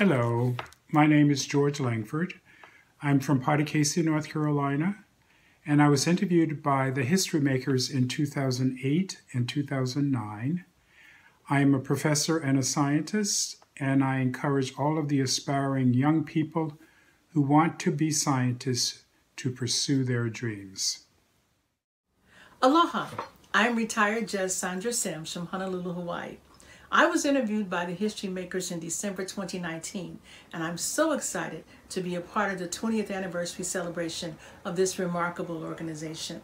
Hello, my name is George Langford. I'm from Casey, North Carolina, and I was interviewed by the History Makers in 2008 and 2009. I am a professor and a scientist, and I encourage all of the aspiring young people who want to be scientists to pursue their dreams. Aloha. I'm retired Judge Sandra Simms from Honolulu, Hawaii. I was interviewed by the History Makers in December 2019, and I'm so excited to be a part of the 20th anniversary celebration of this remarkable organization.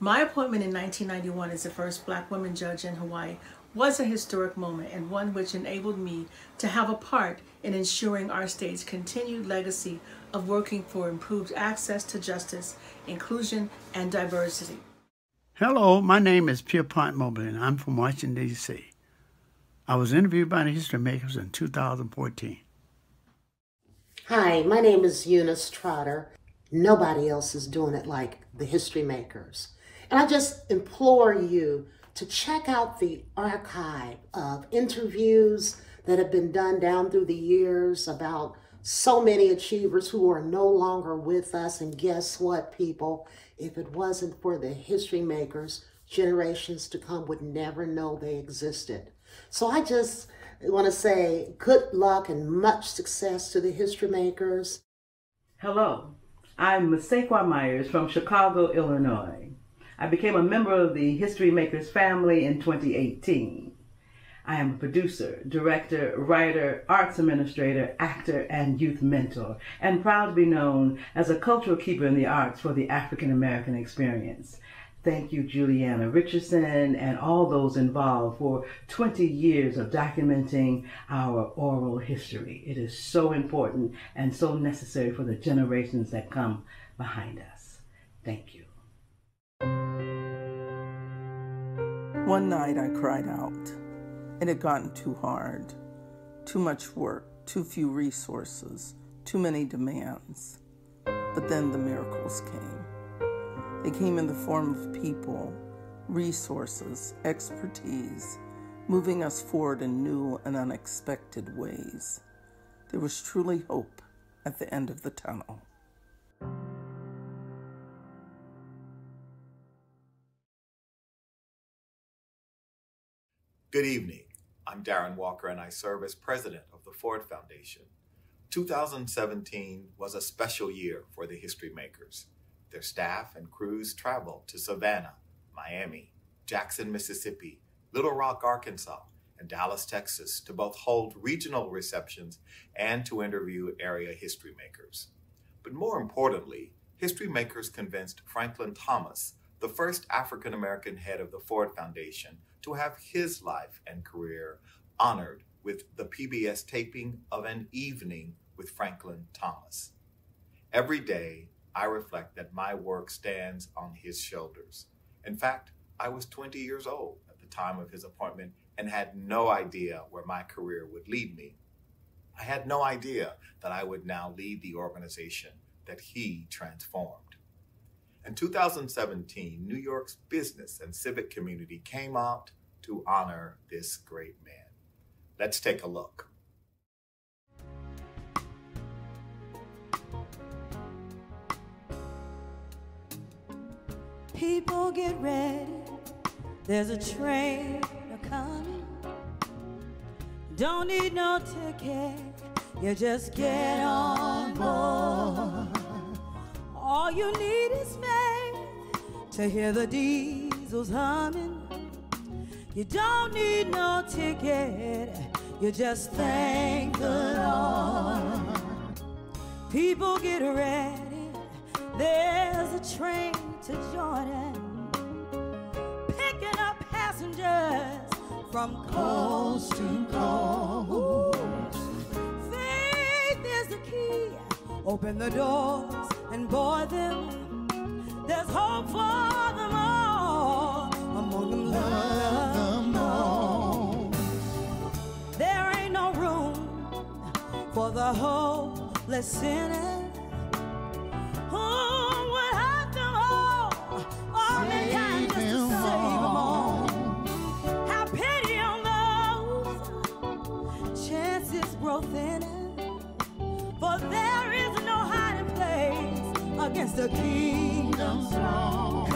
My appointment in 1991 as the first black woman judge in Hawaii was a historic moment and one which enabled me to have a part in ensuring our state's continued legacy of working for improved access to justice, inclusion, and diversity. Hello, my name is Pierpont Mobley, and I'm from Washington, D.C. I was interviewed by the History Makers in 2014. Hi, my name is Eunice Trotter. Nobody else is doing it like the History Makers. And I just implore you to check out the archive of interviews that have been done down through the years about so many achievers who are no longer with us. And guess what, people? If it wasn't for the history makers, generations to come would never know they existed. So I just want to say good luck and much success to the history makers. Hello, I'm Masekwa Myers from Chicago, Illinois. I became a member of the History Makers family in 2018. I am a producer, director, writer, arts administrator, actor, and youth mentor, and proud to be known as a cultural keeper in the arts for the African American experience. Thank you, Julieanna Richardson, and all those involved for 20 years of documenting our oral history. It is so important and so necessary for the generations that come behind us. Thank you. One night I cried out. It had gotten too hard, too much work, too few resources, too many demands. But then the miracles came. They came in the form of people, resources, expertise, moving us forward in new and unexpected ways. There was truly hope at the end of the tunnel. Good evening. I'm Darren Walker and I serve as president of the Ford Foundation. 2017 was a special year for the history makers. Their staff and crews traveled to Savannah, Miami, Jackson, Mississippi, Little Rock, Arkansas, and Dallas, Texas to both hold regional receptions and to interview area history makers. But more importantly, history makers convinced Franklin Thomas, the first African American head of the Ford Foundation, to have his life and career honored with the PBS taping of An Evening with Franklin Thomas. Every day, I reflect that my work stands on his shoulders. In fact, I was 20 years old at the time of his appointment and had no idea where my career would lead me. I had no idea that I would now lead the organization that he transformed. In 2017, New York's business and civic community came out to honor this great man. Let's take a look. People get ready, there's a train coming. Don't need no ticket, you just get on board. All you need is faith to hear the diesels humming. You don't need no ticket, you just thank the Lord. People get ready, there's a train to Jordan, picking up passengers from coast to coast. Faith is the key, open the doors and board them. There's hope for them all, among them love them all. There ain't no room for the hopeless sinner. Against the kingdom's throne.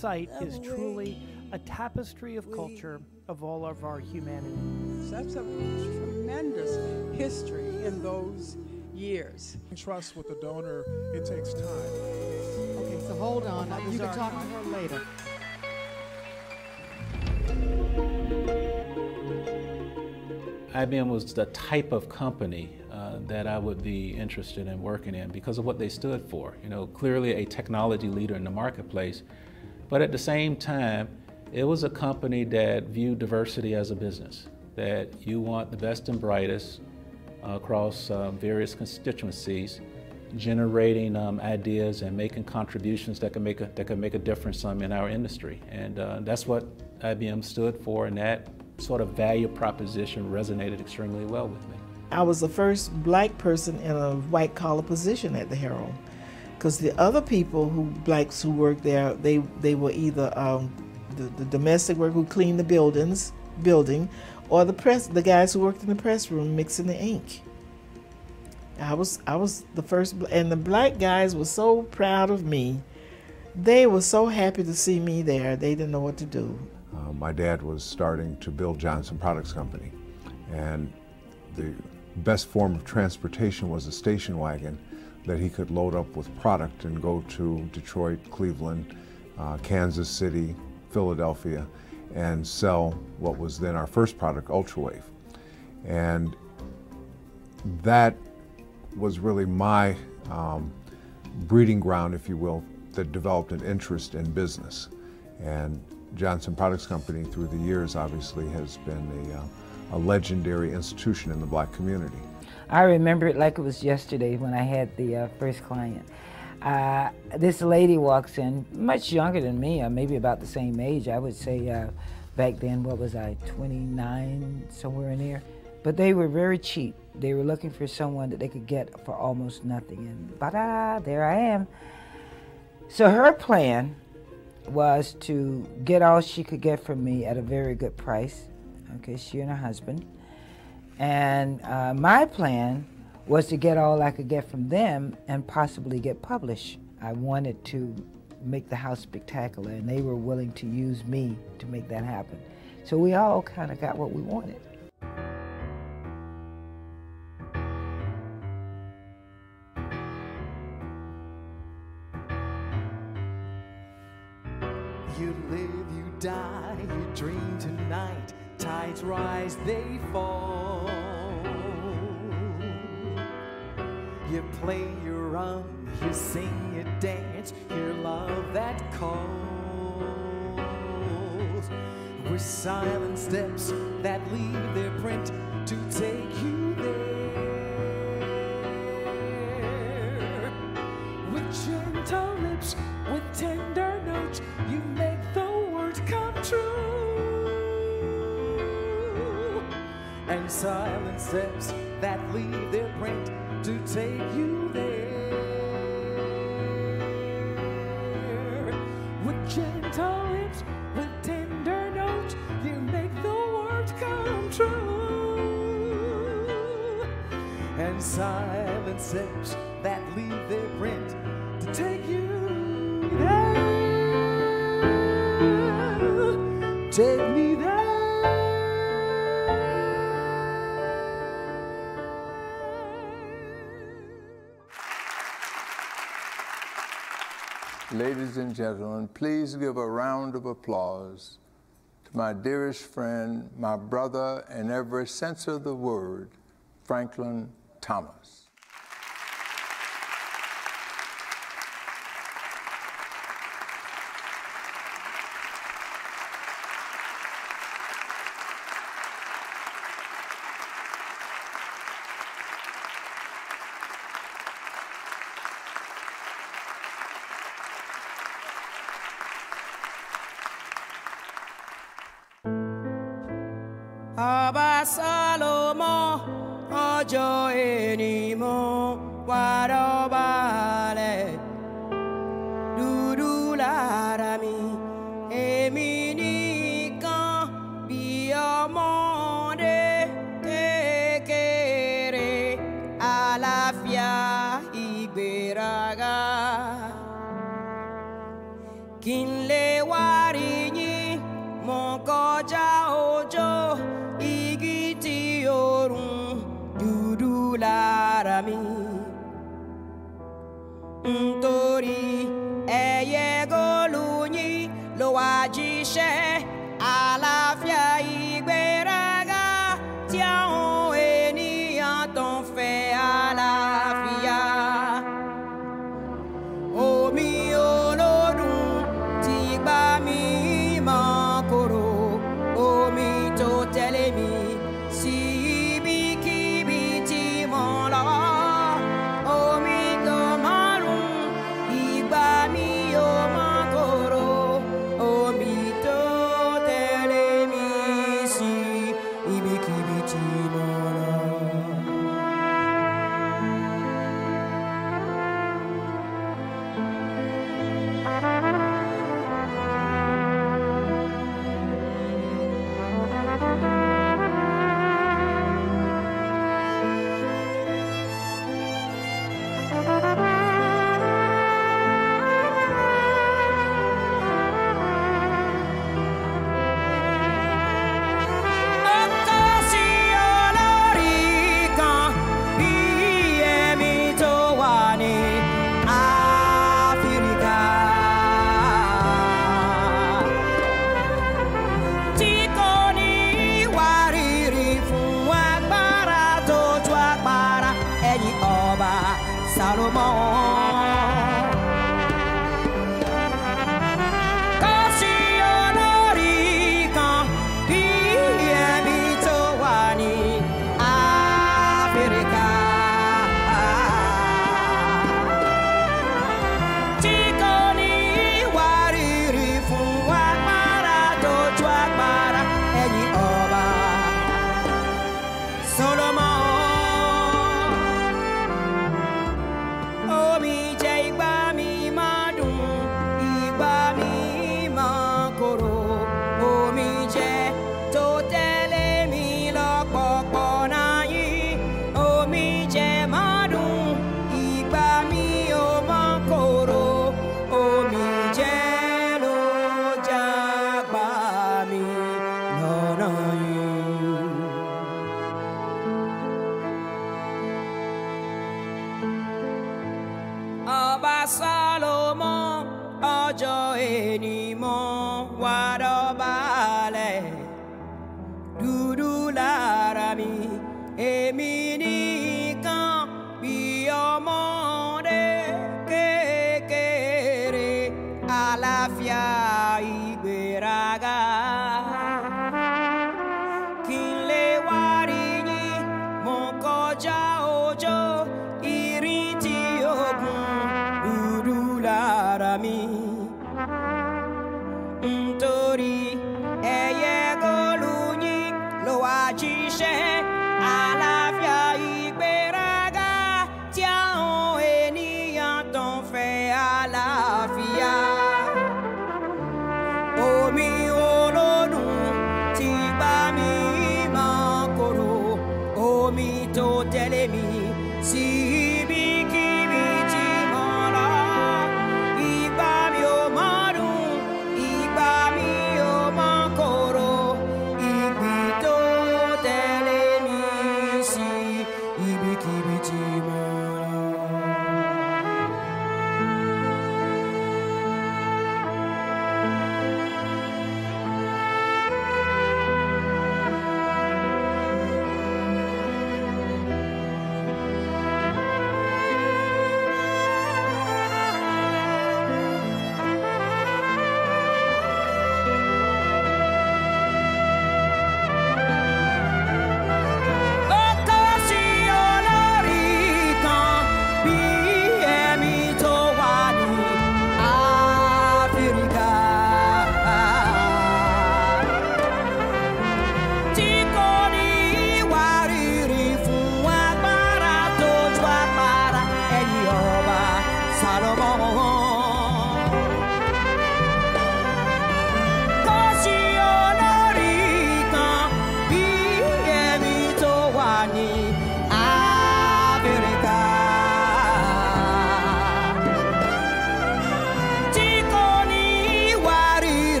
Site is truly a tapestry of culture of all of our humanity. That's a tremendous history in those years. Trust with the donor, it takes time. Okay, so hold on. You can talk to her later. IBM was the type of company uh, that I would be interested in working in because of what they stood for. You know, clearly a technology leader in the marketplace, but at the same time, it was a company that viewed diversity as a business, that you want the best and brightest uh, across uh, various constituencies, generating um, ideas and making contributions that can make a, that can make a difference um, in our industry. And uh, that's what IBM stood for, and that sort of value proposition resonated extremely well with me. I was the first black person in a white collar position at the Herald, because the other people who blacks who worked there, they they were either um, the, the domestic worker who cleaned the buildings building, or the press the guys who worked in the press room mixing the ink. I was I was the first, and the black guys were so proud of me. They were so happy to see me there. They didn't know what to do. Uh, my dad was starting to build Johnson Products Company, and the best form of transportation was a station wagon that he could load up with product and go to Detroit, Cleveland, uh, Kansas City, Philadelphia, and sell what was then our first product, Ultrawave. And that was really my um, breeding ground, if you will, that developed an interest in business. And Johnson Products Company, through the years, obviously has been a, uh, a legendary institution in the black community. I remember it like it was yesterday when I had the uh, first client. Uh, this lady walks in, much younger than me, uh, maybe about the same age. I would say uh, back then, what was I, 29, somewhere in there. But they were very cheap. They were looking for someone that they could get for almost nothing. And ba-da, there I am. So her plan was to get all she could get from me at a very good price. Okay, she and her husband. And uh, my plan was to get all I could get from them and possibly get published. I wanted to make the house spectacular, and they were willing to use me to make that happen. So we all kind of got what we wanted. With silent steps that leave their print to take you there. With gentle lips, with tender notes, you make the words come true. And silent steps that leave their print to take you there. With gentle lips, with silent steps that leave their print to take you there. Take me there. Ladies and gentlemen, please give a round of applause to my dearest friend, my brother in every sense of the word, Franklin Thomas.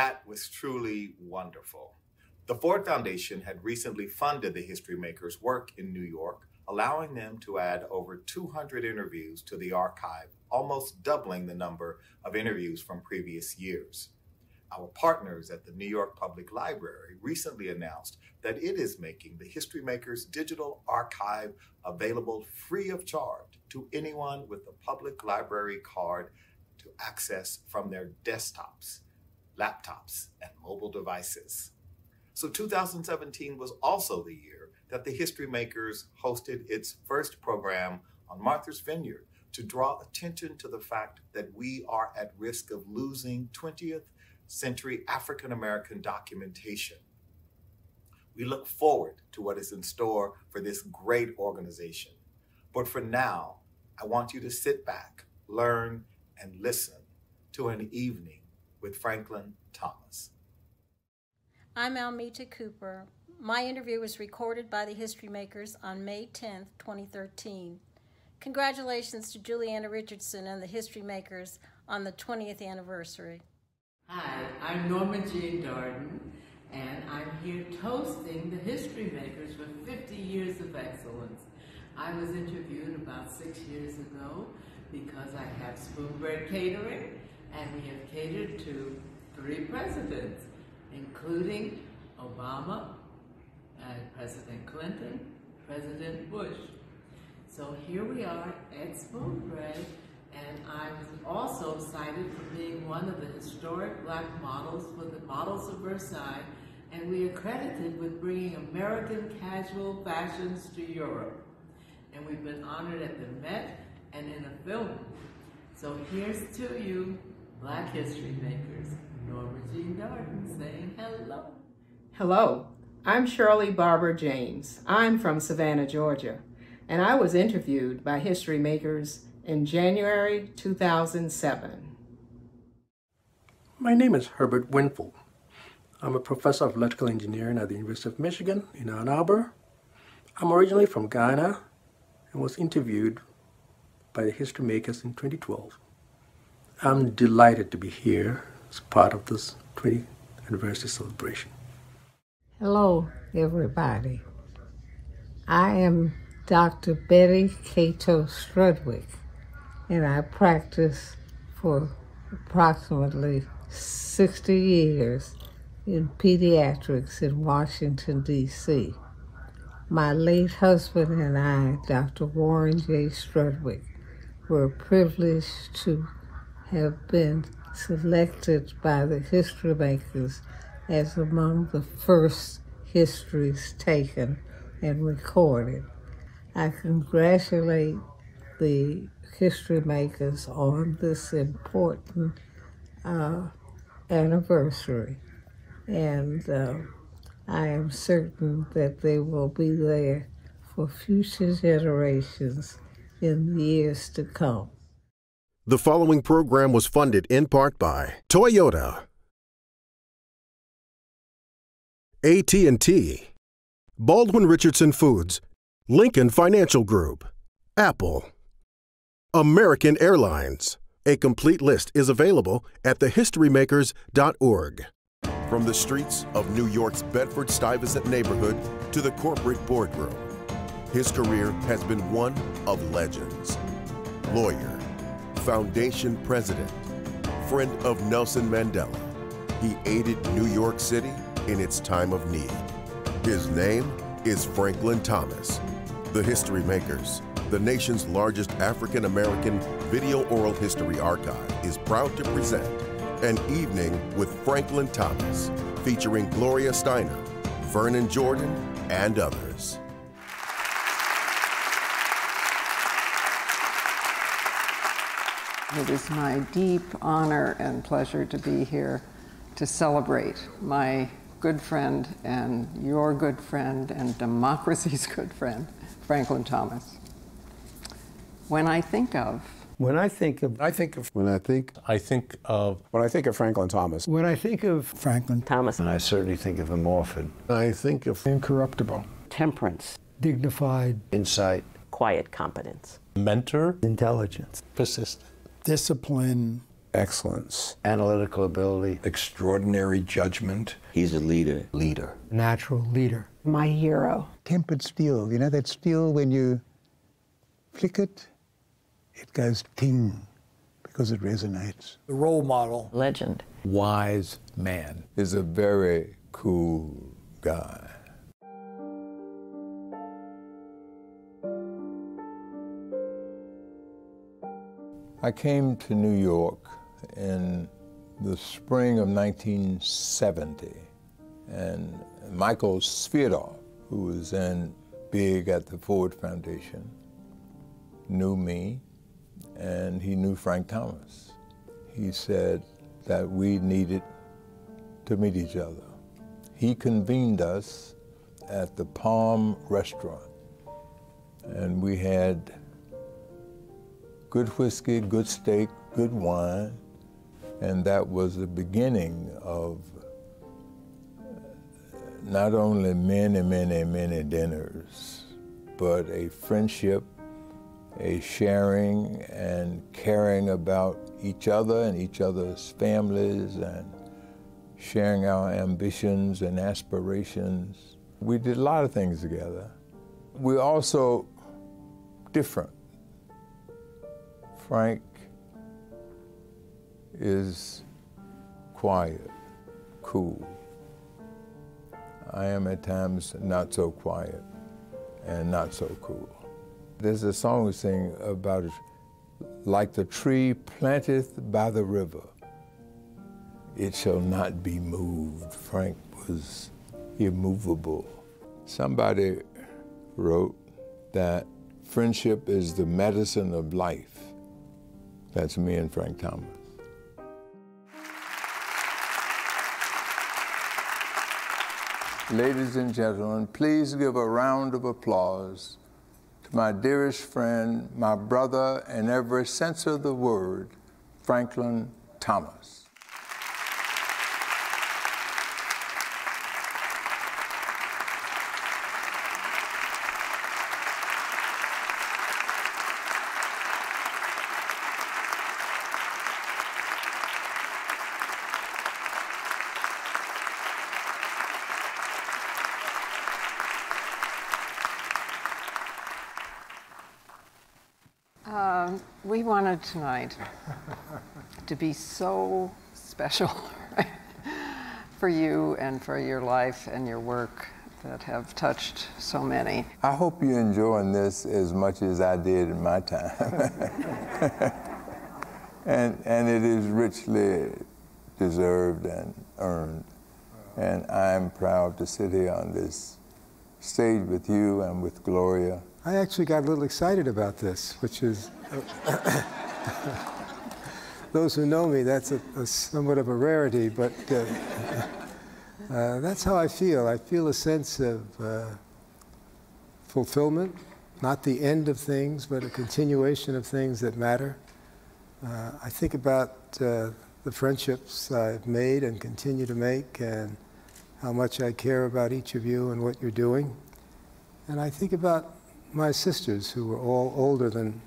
That was truly wonderful. The Ford Foundation had recently funded the History Makers' work in New York, allowing them to add over 200 interviews to the archive, almost doubling the number of interviews from previous years. Our partners at the New York Public Library recently announced that it is making the History Makers digital archive available free of charge to anyone with a public library card to access from their desktops, laptops, and mobile devices. So 2017 was also the year that the History Makers hosted its first program on Martha's Vineyard to draw attention to the fact that we are at risk of losing 20th century African American documentation. We look forward to what is in store for this great organization. But for now, I want you to sit back, learn, and listen to an evening with Franklin Thomas. I'm Almita Cooper. My interview was recorded by the History Makers on May 10, 2013. Congratulations to Julieanna Richardson and the History Makers on the 20th anniversary. Hi, I'm Norma Jean Darden, and I'm here toasting the History Makers for 50 years of excellence. I was interviewed about six years ago because I have Spoonbread Catering, and we have catered to three presidents, including Obama, uh, President Clinton, President Bush. So here we are at Spoonbread, and I was also cited for being one of the historic black models for the Battle of Versailles, and we are credited with bringing American casual fashions to Europe. And we've been honored at the Met and in a film. So here's to you, Black History Makers. Norma Jean Darden saying hello. Hello, I'm Shirley Barber James. I'm from Savannah, Georgia, and I was interviewed by History Makers in January 2007. My name is Herbert Winful. I'm a professor of electrical engineering at the University of Michigan in Ann Arbor. I'm originally from Ghana and was interviewed by the History Makers in 2012. I'm delighted to be here as part of this 20th anniversary celebration. Hello, everybody. I am Dr. Betty Cato Strudwick, and I practice for approximately 60 years in pediatrics in Washington, D.C. My late husband and I, Dr. Warren J. Strudwick, were privileged to have been selected by the history makers as among the first histories taken and recorded. I congratulate the history makers on this important uh, anniversary, and uh, I am certain that they will be there for future generations in the years to come. The following program was funded in part by Toyota, AT&T, Baldwin Richardson Foods, Lincoln Financial Group, Apple, American Airlines. A complete list is available at thehistorymakers.org. From the streets of New York's Bedford Stuyvesant neighborhood to the corporate boardroom, his career has been one of legends. Lawyer, foundation president, friend of Nelson Mandela, he aided New York City in its time of need. His name is Franklin Thomas. The History Makers, the nation's largest African American video oral history archive, is proud to present an evening with Franklin Thomas, featuring Gloria Steinem, Vernon Jordan, and others. It is my deep honor and pleasure to be here to celebrate my good friend and your good friend and democracy's good friend, Franklin Thomas. When I think of When I think of, I think of, When I think, I think of, when I think of Franklin Thomas, when I think of Franklin Thomas. And I certainly think of him often. I think of incorruptible, Temperance. dignified, Insight, Quiet competence. mentor, intelligence, persistent, discipline, excellence, analytical ability. extraordinary judgment. He's a leader. Leader. natural leader. my hero. Tempered steel, you know that steel when you flick it, it goes ting because it resonates. The role model. Legend. Wise man. Is a very cool guy. I came to New York in the spring of 1970, and Michael Sviridoff, who was then big at the Ford Foundation, knew me, and he knew Frank Thomas. He said that we needed to meet each other. He convened us at the Palm Restaurant, and we had good whiskey, good steak, good wine, and that was the beginning of uh, not only many, many, many dinners, but a friendship, a sharing and caring about each other and each other's families and sharing our ambitions and aspirations. We did a lot of things together. We're also different. Frank is quiet, cool. I am at times not so quiet and not so cool. There's a song we sing about it, like the tree planteth by the river, it shall not be moved. Frank was immovable. Somebody wrote that friendship is the medicine of life. That's me and Frank Thomas. Ladies and gentlemen, please give a round of applause to my dearest friend, my brother in every sense of the word, Franklin Thomas. Um, we wanted tonight to be so special for you and for your life and your work that have touched so many. I hope you're enjoying this as much as I did in my time. and, and it is richly deserved and earned. And I'm proud to sit here on this stage with you and with Gloria. I actually got a little excited about this, which is, those who know me, that's a, a somewhat of a rarity, but uh, uh, that's how I feel. I feel a sense of uh, fulfillment, not the end of things, but a continuation of things that matter. Uh, I think about uh, the friendships I've made and continue to make, and how much I care about each of you and what you're doing. And I think about my sisters, who were all older than,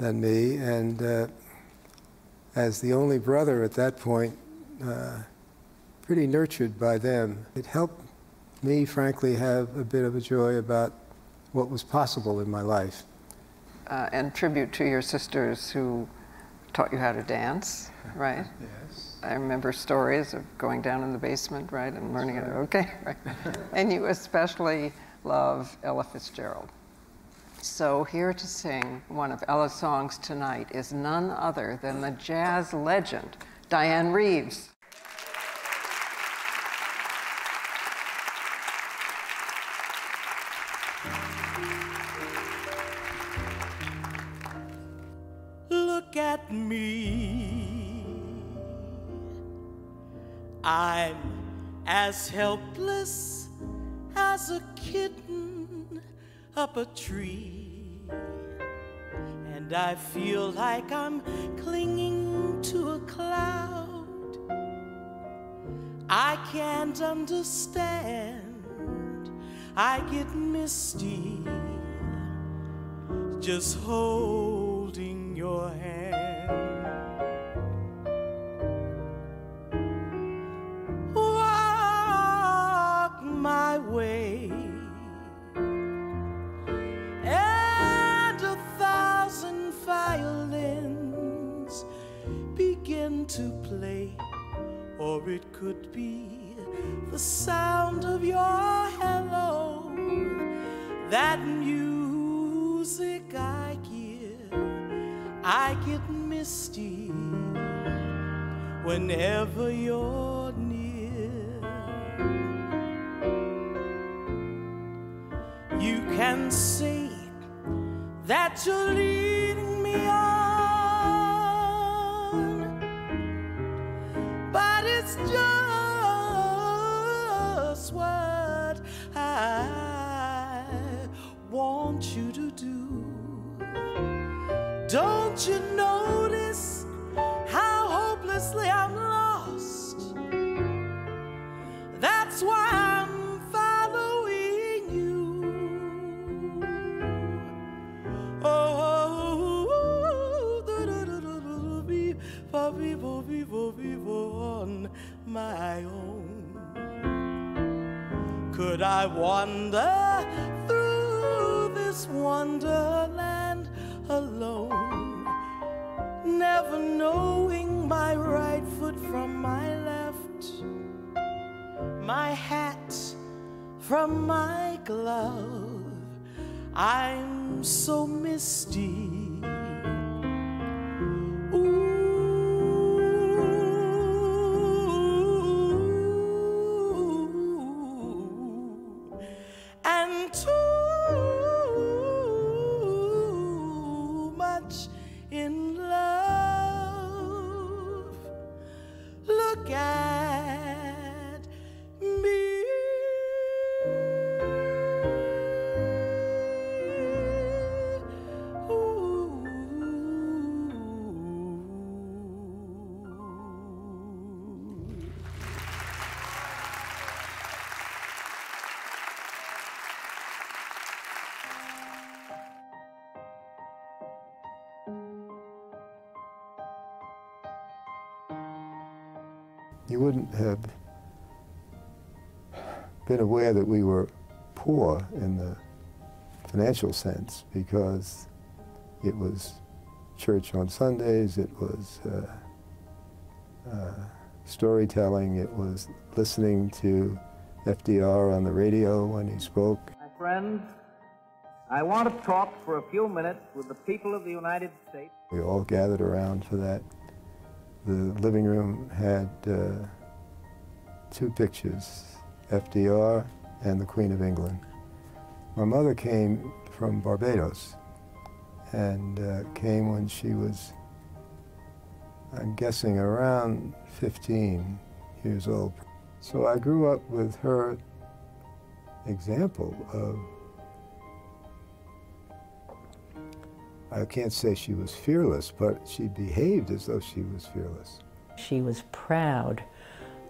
than me, and uh, as the only brother at that point, uh, pretty nurtured by them. It helped me, frankly, have a bit of a joy about what was possible in my life. Uh, and tribute to your sisters who taught you how to dance, right? Yes. I remember stories of going down in the basement, right, and learning it. Okay, right. and you especially love Ella Fitzgerald. So here to sing one of Ella's songs tonight is none other than the jazz legend, Dianne Reeves. Look at me. I'm as helpless as a kitten up a tree. And I feel like I'm clinging to a cloud. I can't understand. I get misty just holding your hand. Sound of your hello, that music I give, I get misty whenever you're near. You can say that you're leading me on, my own. Could I wander through this wonderland alone, never knowing my right foot from my left, my hat from my glove? I'm so misty. Have been aware that we were poor in the financial sense because it was church on Sundays, it was uh, uh, storytelling, it was listening to FDR on the radio when he spoke. My friends, I want to talk for a few minutes with the people of the United States. We all gathered around for that. The living room had uh, two pictures, FDR and the Queen of England. My mother came from Barbados and uh, came when she was, I'm guessing, around 15 years old. So I grew up with her example of I can't say she was fearless, but she behaved as though she was fearless. She was proud.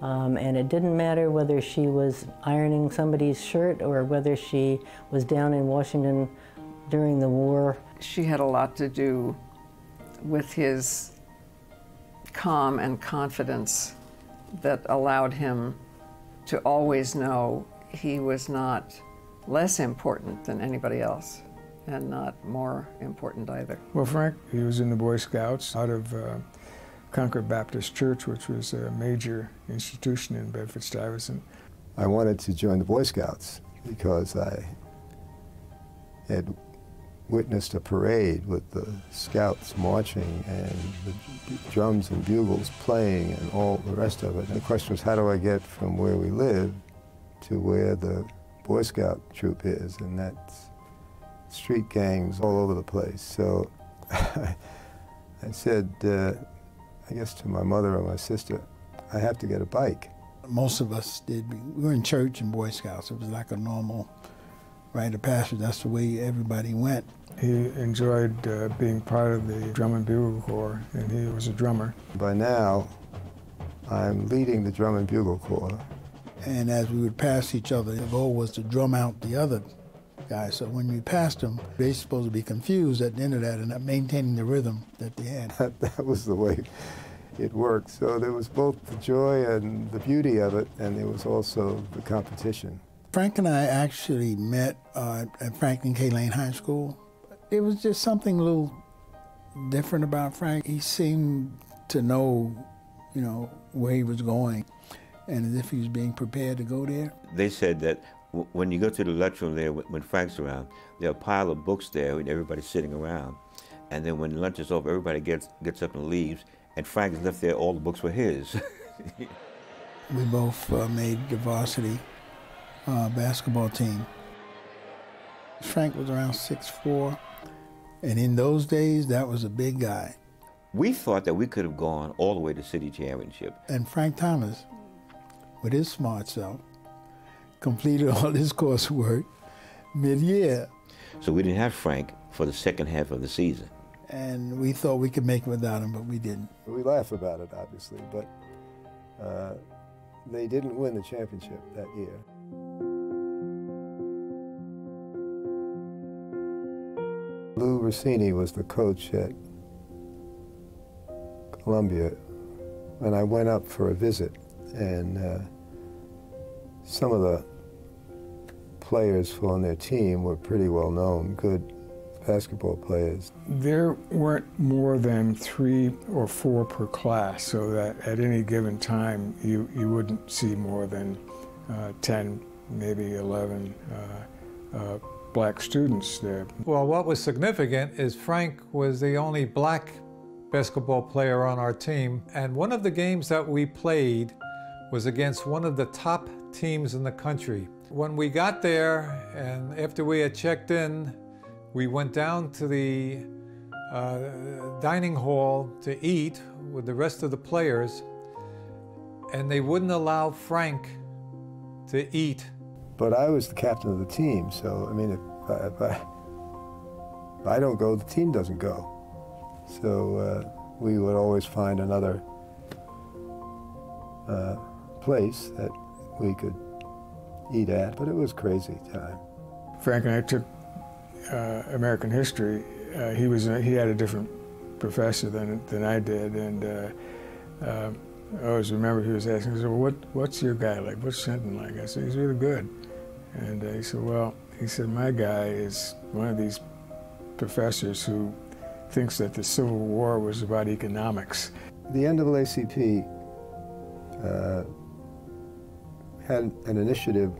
Um, and it didn't matter whether she was ironing somebody's shirt or whether she was down in Washington during the war. She had a lot to do with his calm and confidence that allowed him to always know he was not less important than anybody else and not more important either. Well, Frank, he was in the Boy Scouts out of uh, Concord Baptist Church, which was a major institution in Bedford Stuyvesant. I wanted to join the Boy Scouts because I had witnessed a parade with the scouts marching and the drums and bugles playing and all the rest of it. And the question was, how do I get from where we live to where the Boy Scout troop is? And that's street gangs all over the place. So I said, uh, I guess to my mother or my sister, I have to get a bike. Most of us did. We were in church and Boy Scouts. It was like a normal rite of passage. That's the way everybody went. He enjoyed uh, being part of the Drum and Bugle Corps, and he was a drummer. By now, I'm leading the Drum and Bugle Corps. And as we would pass each other, the goal was to drum out the other guys. So when we passed them, they're supposed to be confused at the end of that and not maintaining the rhythm that they had. That, that was the way it worked. So there was both the joy and the beauty of it, and there was also the competition. Frank and I actually met uh, at Franklin K. Lane High School. It was just something a little different about Frank. He seemed to know, you know, where he was going. and as if he was being prepared to go there. They said that w- when you go to the lunchroom there, when when Frank's around, there are a pile of books there, and everybody's sitting around. And then when lunch is over, everybody gets gets up and leaves, and Frank's left there. All the books were his. We both uh, made the varsity uh, basketball team. Frank was around 6'4", and in those days, that was a big guy. we thought that we could have gone all the way to city championship. And Frank Thomas, with his smart self, completed all his coursework mid-year, So we didn't have Frank for the second half of the season. And we thought we could make it without him, but we didn't. We laugh about it, obviously, but uh, they didn't win the championship that year. Lou Rossini was the coach at Columbia, and I went up for a visit, and uh, some of the players on their team were pretty well known, good basketball players. There weren't more than three or four per class, so that at any given time you, you wouldn't see more than uh, 10, maybe 11 uh, uh, black students there. Well, what was significant is Frank was the only black basketball player on our team, and one of the games that we played was against one of the top teams in the country. When we got there, and after we had checked in, we went down to the uh, dining hall to eat with the rest of the players, and they wouldn't allow Frank to eat. But I was the captain of the team, so I mean, if I, if I, if I don't go, the team doesn't go. So uh, we would always find another uh, place that we could eat at, but it was crazy time. Frank and I took uh, American history. Uh, he was he had a different professor than than I did, and uh, uh, I always remember he was asking, well, "What what's your guy like? What's Shenton like?" I said, "He's really good," and uh, he said, "Well," he said, "My guy is one of these professors who thinks that the Civil War was about economics." The NAACP had an initiative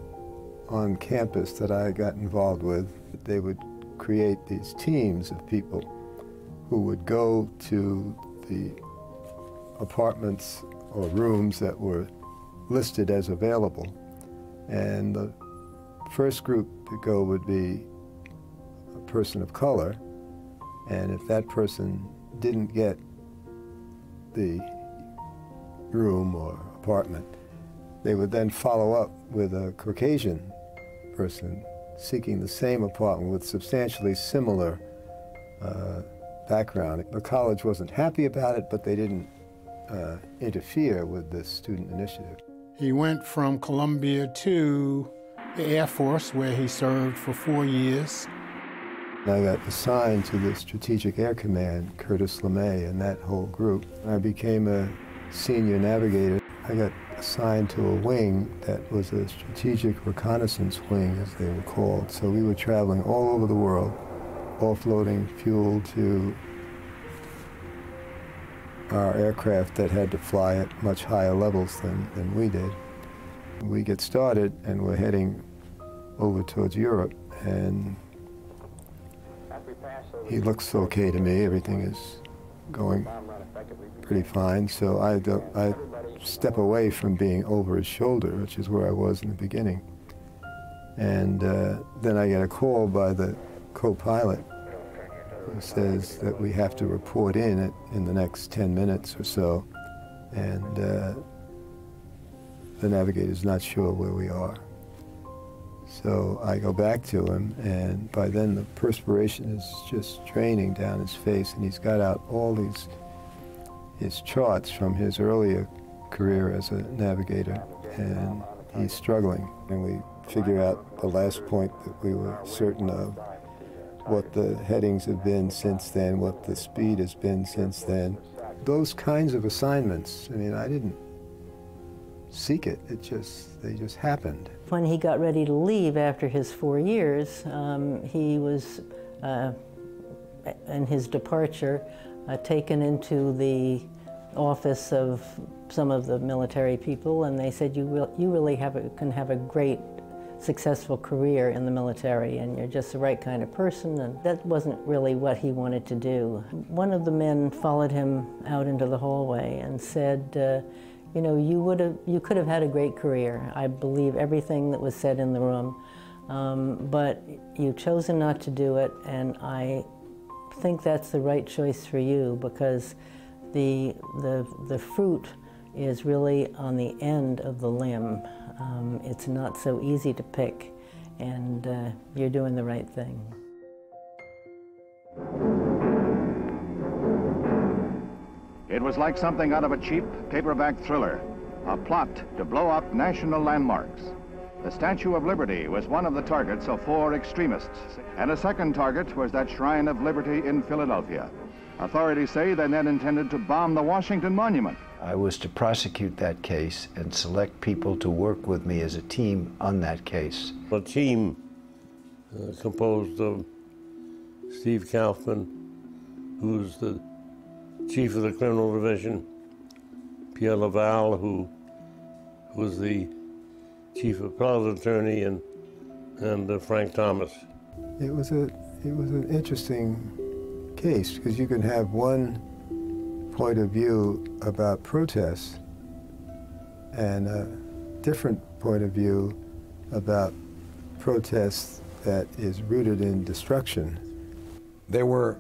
on campus that I got involved with. They would create these teams of people who would go to the apartments or rooms that were listed as available. And the first group to go would be a person of color. And if that person didn't get the room or apartment, they would then follow up with a Caucasian person seeking the same apartment with substantially similar uh, background. The college wasn't happy about it, but they didn't uh, interfere with this student initiative. He went from Columbia to the Air Force, where he served for four years. I got assigned to the Strategic Air Command, Curtis LeMay, and that whole group. I became a senior navigator. I got assigned to a wing that was a strategic reconnaissance wing, as they were called. So we were traveling all over the world, offloading fuel to our aircraft that had to fly at much higher levels than, than we did. We get started and we're heading over towards Europe and he looks okay to me. Everything is going pretty fine. So I, I step away from being over his shoulder, which is where I was in the beginning. And uh, then I get a call by the co-pilot who says that we have to report in it in the next 10 minutes or so. And uh, the navigator's not sure where we are. So I go back to him, and by then the perspiration is just draining down his face, and he's got out all these his charts from his earlier career as a navigator, and he's struggling. And we figure out the last point that we were certain of, what the headings have been since then, what the speed has been since then. Those kinds of assignments, I mean, I didn't seek it, it just, they just happened. When he got ready to leave after his four years, um, he was, uh, in his departure, uh, taken into the office of some of the military people, and they said, you, will, you really have a, can have a great successful career in the military and you're just the right kind of person and that wasn't really what he wanted to do. One of the men followed him out into the hallway and said, uh, you know, you would have, you could have had a great career. I believe everything that was said in the room, um, but you've chosen not to do it and I think that's the right choice for you because the, the, the fruit is really on the end of the limb. Um, it's not so easy to pick, and uh, you're doing the right thing. It was like something out of a cheap paperback thriller, a plot to blow up national landmarks. The Statue of Liberty was one of the targets of four extremists, and a second target was that Shrine of Liberty in Philadelphia. Authorities say they then intended to bomb the Washington Monument. I was to prosecute that case and select people to work with me as a team on that case. A team uh, composed of Steve Kaufman, who's the chief of the criminal division, Pierre Leval, who was the chief of appellate attorney, and, and uh, Frank Thomas. It was, a, it was an interesting case because you can have one point of view about protests and a different point of view about protests that is rooted in destruction. There were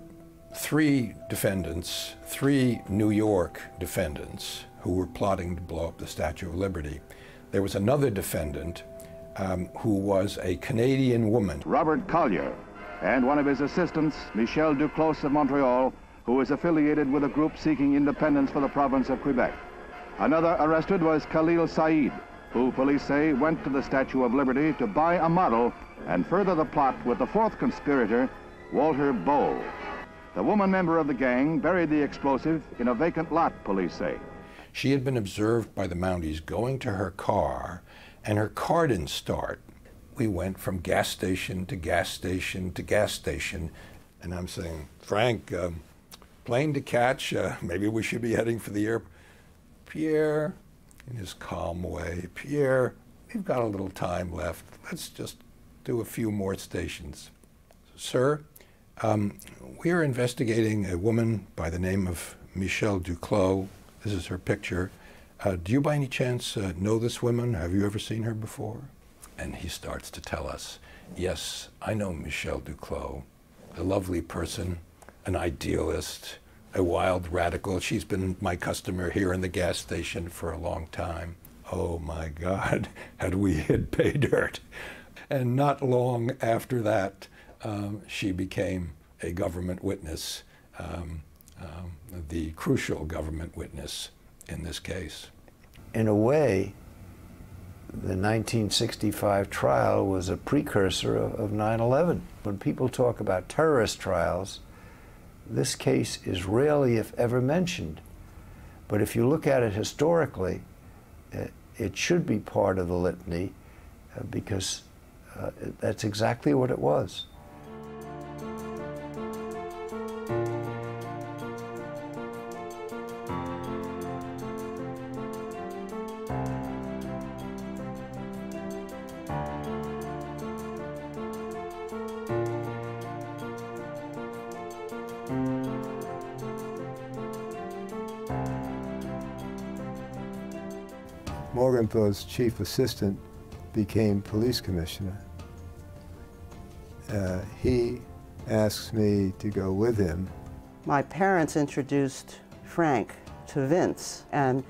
three defendants, three New York defendants, who were plotting to blow up the Statue of Liberty. There was another defendant um, who was a Canadian woman. Robert Collier and one of his assistants, Michelle Duclos of Montreal, who is affiliated with a group seeking independence for the province of Quebec. Another arrested was Khalil Said, who police say went to the Statue of Liberty to buy a model and further the plot with the fourth conspirator, Walter Bowe. The woman member of the gang buried the explosive in a vacant lot, police say. She had been observed by the Mounties going to her car, and her car didn't start. We went from gas station to gas station to gas station, and I'm saying, Frank, um, plane to catch. Uh, maybe we should be heading for the airport. Pierre, in his calm way, Pierre, we've got a little time left. Let's just do a few more stations. Sir, um, we are investigating a woman by the name of Michelle Duclos. This is her picture. Uh, do you by any chance uh, know this woman? Have you ever seen her before? And he starts to tell us, yes, I know Michelle Duclos, a lovely person, an idealist, a wild radical. She's been my customer here in the gas station for a long time. Oh my God, had we hit pay dirt. And not long after that, um, she became a government witness, um, um, the crucial government witness in this case. In a way, the 1965 trial was a precursor of 9 11. When people talk about terrorist trials, this case is rarely, if ever, mentioned. But if you look at it historically, uh, it should be part of the litany uh, because uh, that's exactly what it was. Morgenthau's chief assistant became police commissioner. Uh, he asked me to go with him. My parents introduced Frank to Vince and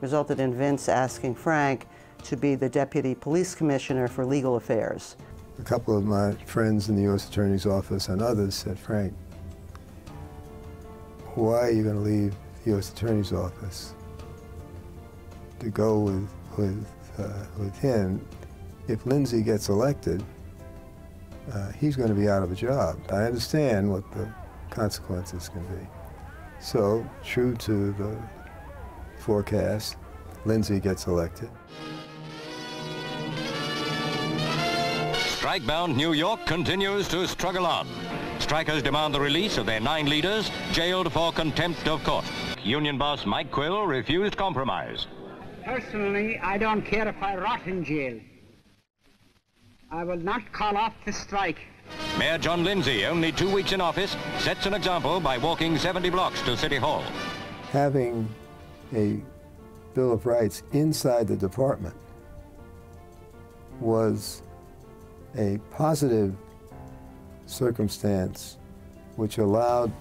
resulted in Vince asking Frank to be the deputy police commissioner for legal affairs. A couple of my friends in the U.S. Attorney's Office and others said, Frank, why are you going to leave the U.S. Attorney's Office to go with, with, uh, with him? If Lindsay gets elected, uh, he's going to be out of a job. I understand what the consequences can be. So, true to the forecast, Lindsay gets elected. Strikebound New York continues to struggle on. Strikers demand the release of their nine leaders, jailed for contempt of court. Union boss Mike Quill refused compromise. Personally, I don't care if I rot in jail. I will not call off the strike. Mayor John Lindsay, only two weeks in office, sets an example by walking 70 blocks to City Hall. Having a Bill of Rights inside the department was a positive circumstance which allowed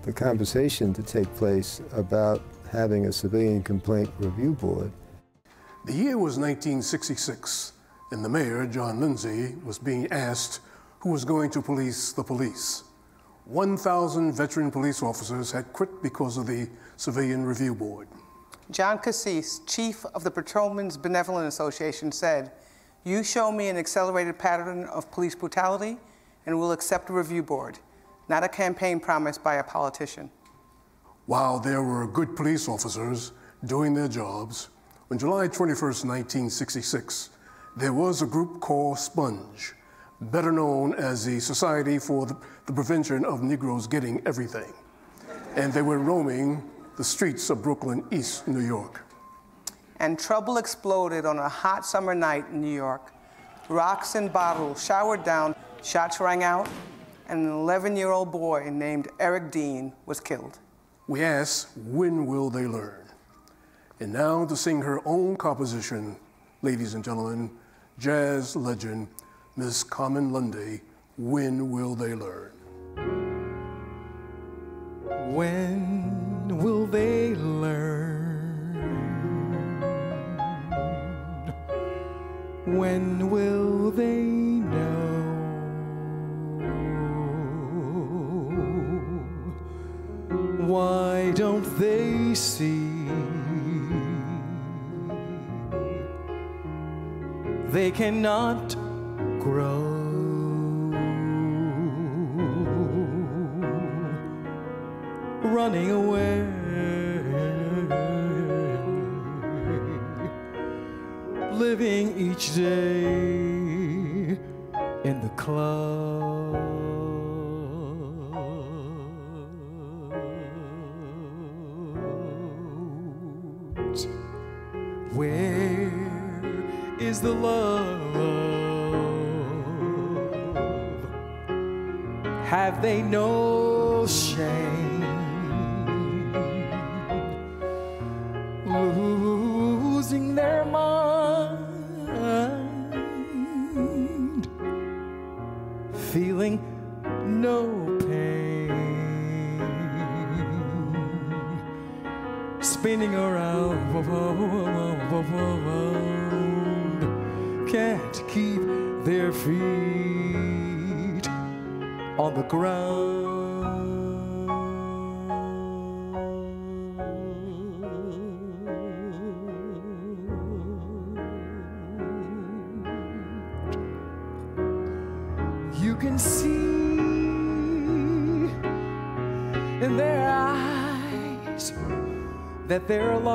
the conversation to take place about having a civilian complaint review board. The year was 1966, and the mayor, John Lindsay, was being asked who was going to police the police. 1,000 veteran police officers had quit because of the Civilian Review Board. John Cassese, chief of the Patrolmen's Benevolent Association, said, You show me an accelerated pattern of police brutality, and we'll accept a review board, not a campaign promise by a politician. While there were good police officers doing their jobs, on July 21, 1966, there was a group called Sponge, better known as the Society for the, the Prevention of Negroes Getting Everything. And they were roaming the streets of Brooklyn, East New York. And trouble exploded on a hot summer night in New York. Rocks and bottles showered down, shots rang out, and an 11 year old boy named Eric Dean was killed. We ask, when will they learn? And now to sing her own composition, ladies and gentlemen, jazz legend, Miss Carmen Lundy, When Will They Learn? When will they learn? When will they see? They cannot grow. Running away, they're lost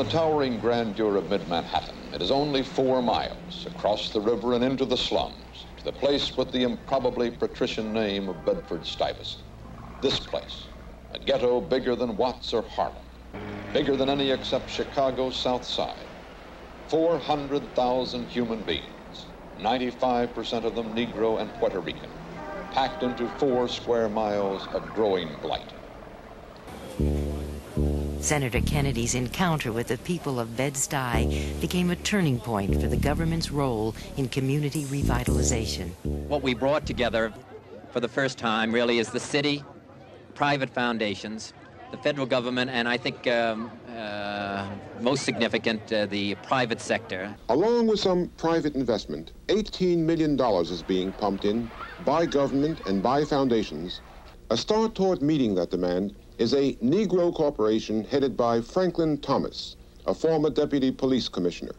the towering grandeur of mid-Manhattan, it is only four miles across the river and into the slums to the place with the improbably patrician name of Bedford-Stuyvesant. This place, a ghetto bigger than Watts or Harlem, bigger than any except Chicago's South Side. 400,000 human beings, 95% of them Negro and Puerto Rican, packed into four square miles of growing blight. Senator Kennedy's encounter with the people of Bed-Stuy became a turning point for the government's role in community revitalization. What we brought together for the first time really is the city, private foundations, the federal government, and I think um, uh, most significant, uh, the private sector. Along with some private investment, $18 million is being pumped in by government and by foundations. A start toward meeting that demand is a Negro corporation headed by Franklin Thomas, a former deputy police commissioner.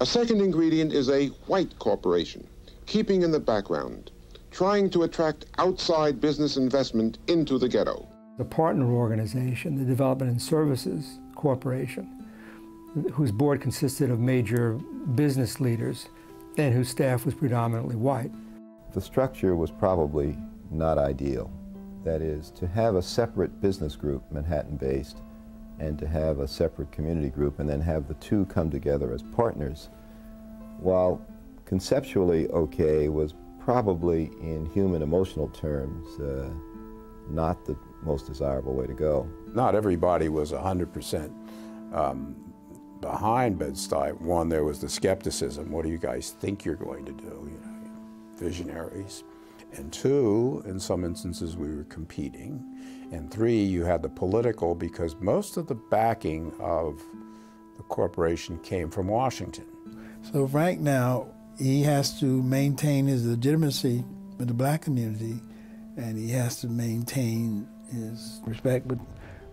A second ingredient is a white corporation, keeping in the background, trying to attract outside business investment into the ghetto. The partner organization, the Development and Services Corporation, whose board consisted of major business leaders and whose staff was predominantly white. The structure was probably not ideal. That is, to have a separate business group, Manhattan-based, and to have a separate community group, and then have the two come together as partners, while conceptually okay, was probably in human emotional terms uh, not the most desirable way to go. Not everybody was 100% um, behind Bed-Stuy. One, there was the skepticism. What do you guys think you're going to do? You know, visionaries. And two, in some instances, we were competing. And three, you had the political because most of the backing of the corporation came from Washington. So Frank now, he has to maintain his legitimacy with the black community and he has to maintain his respect with,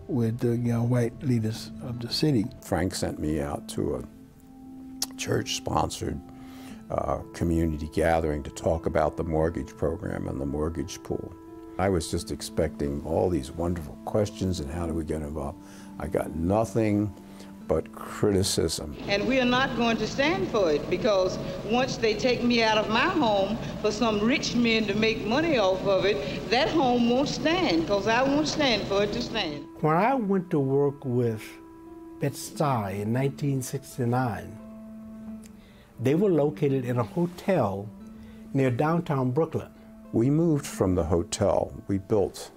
with the you know, white leaders of the city. Frank sent me out to a church-sponsored uh, community gathering to talk about the mortgage program and the mortgage pool. I was just expecting all these wonderful questions and how do we get involved. I got nothing but criticism. And we are not going to stand for it because once they take me out of my home for some rich men to make money off of it, that home won't stand because I won't stand for it to stand. When I went to work with Bed-Stuy in 1969, they were located in a hotel near downtown Brooklyn. We moved from the hotel. We built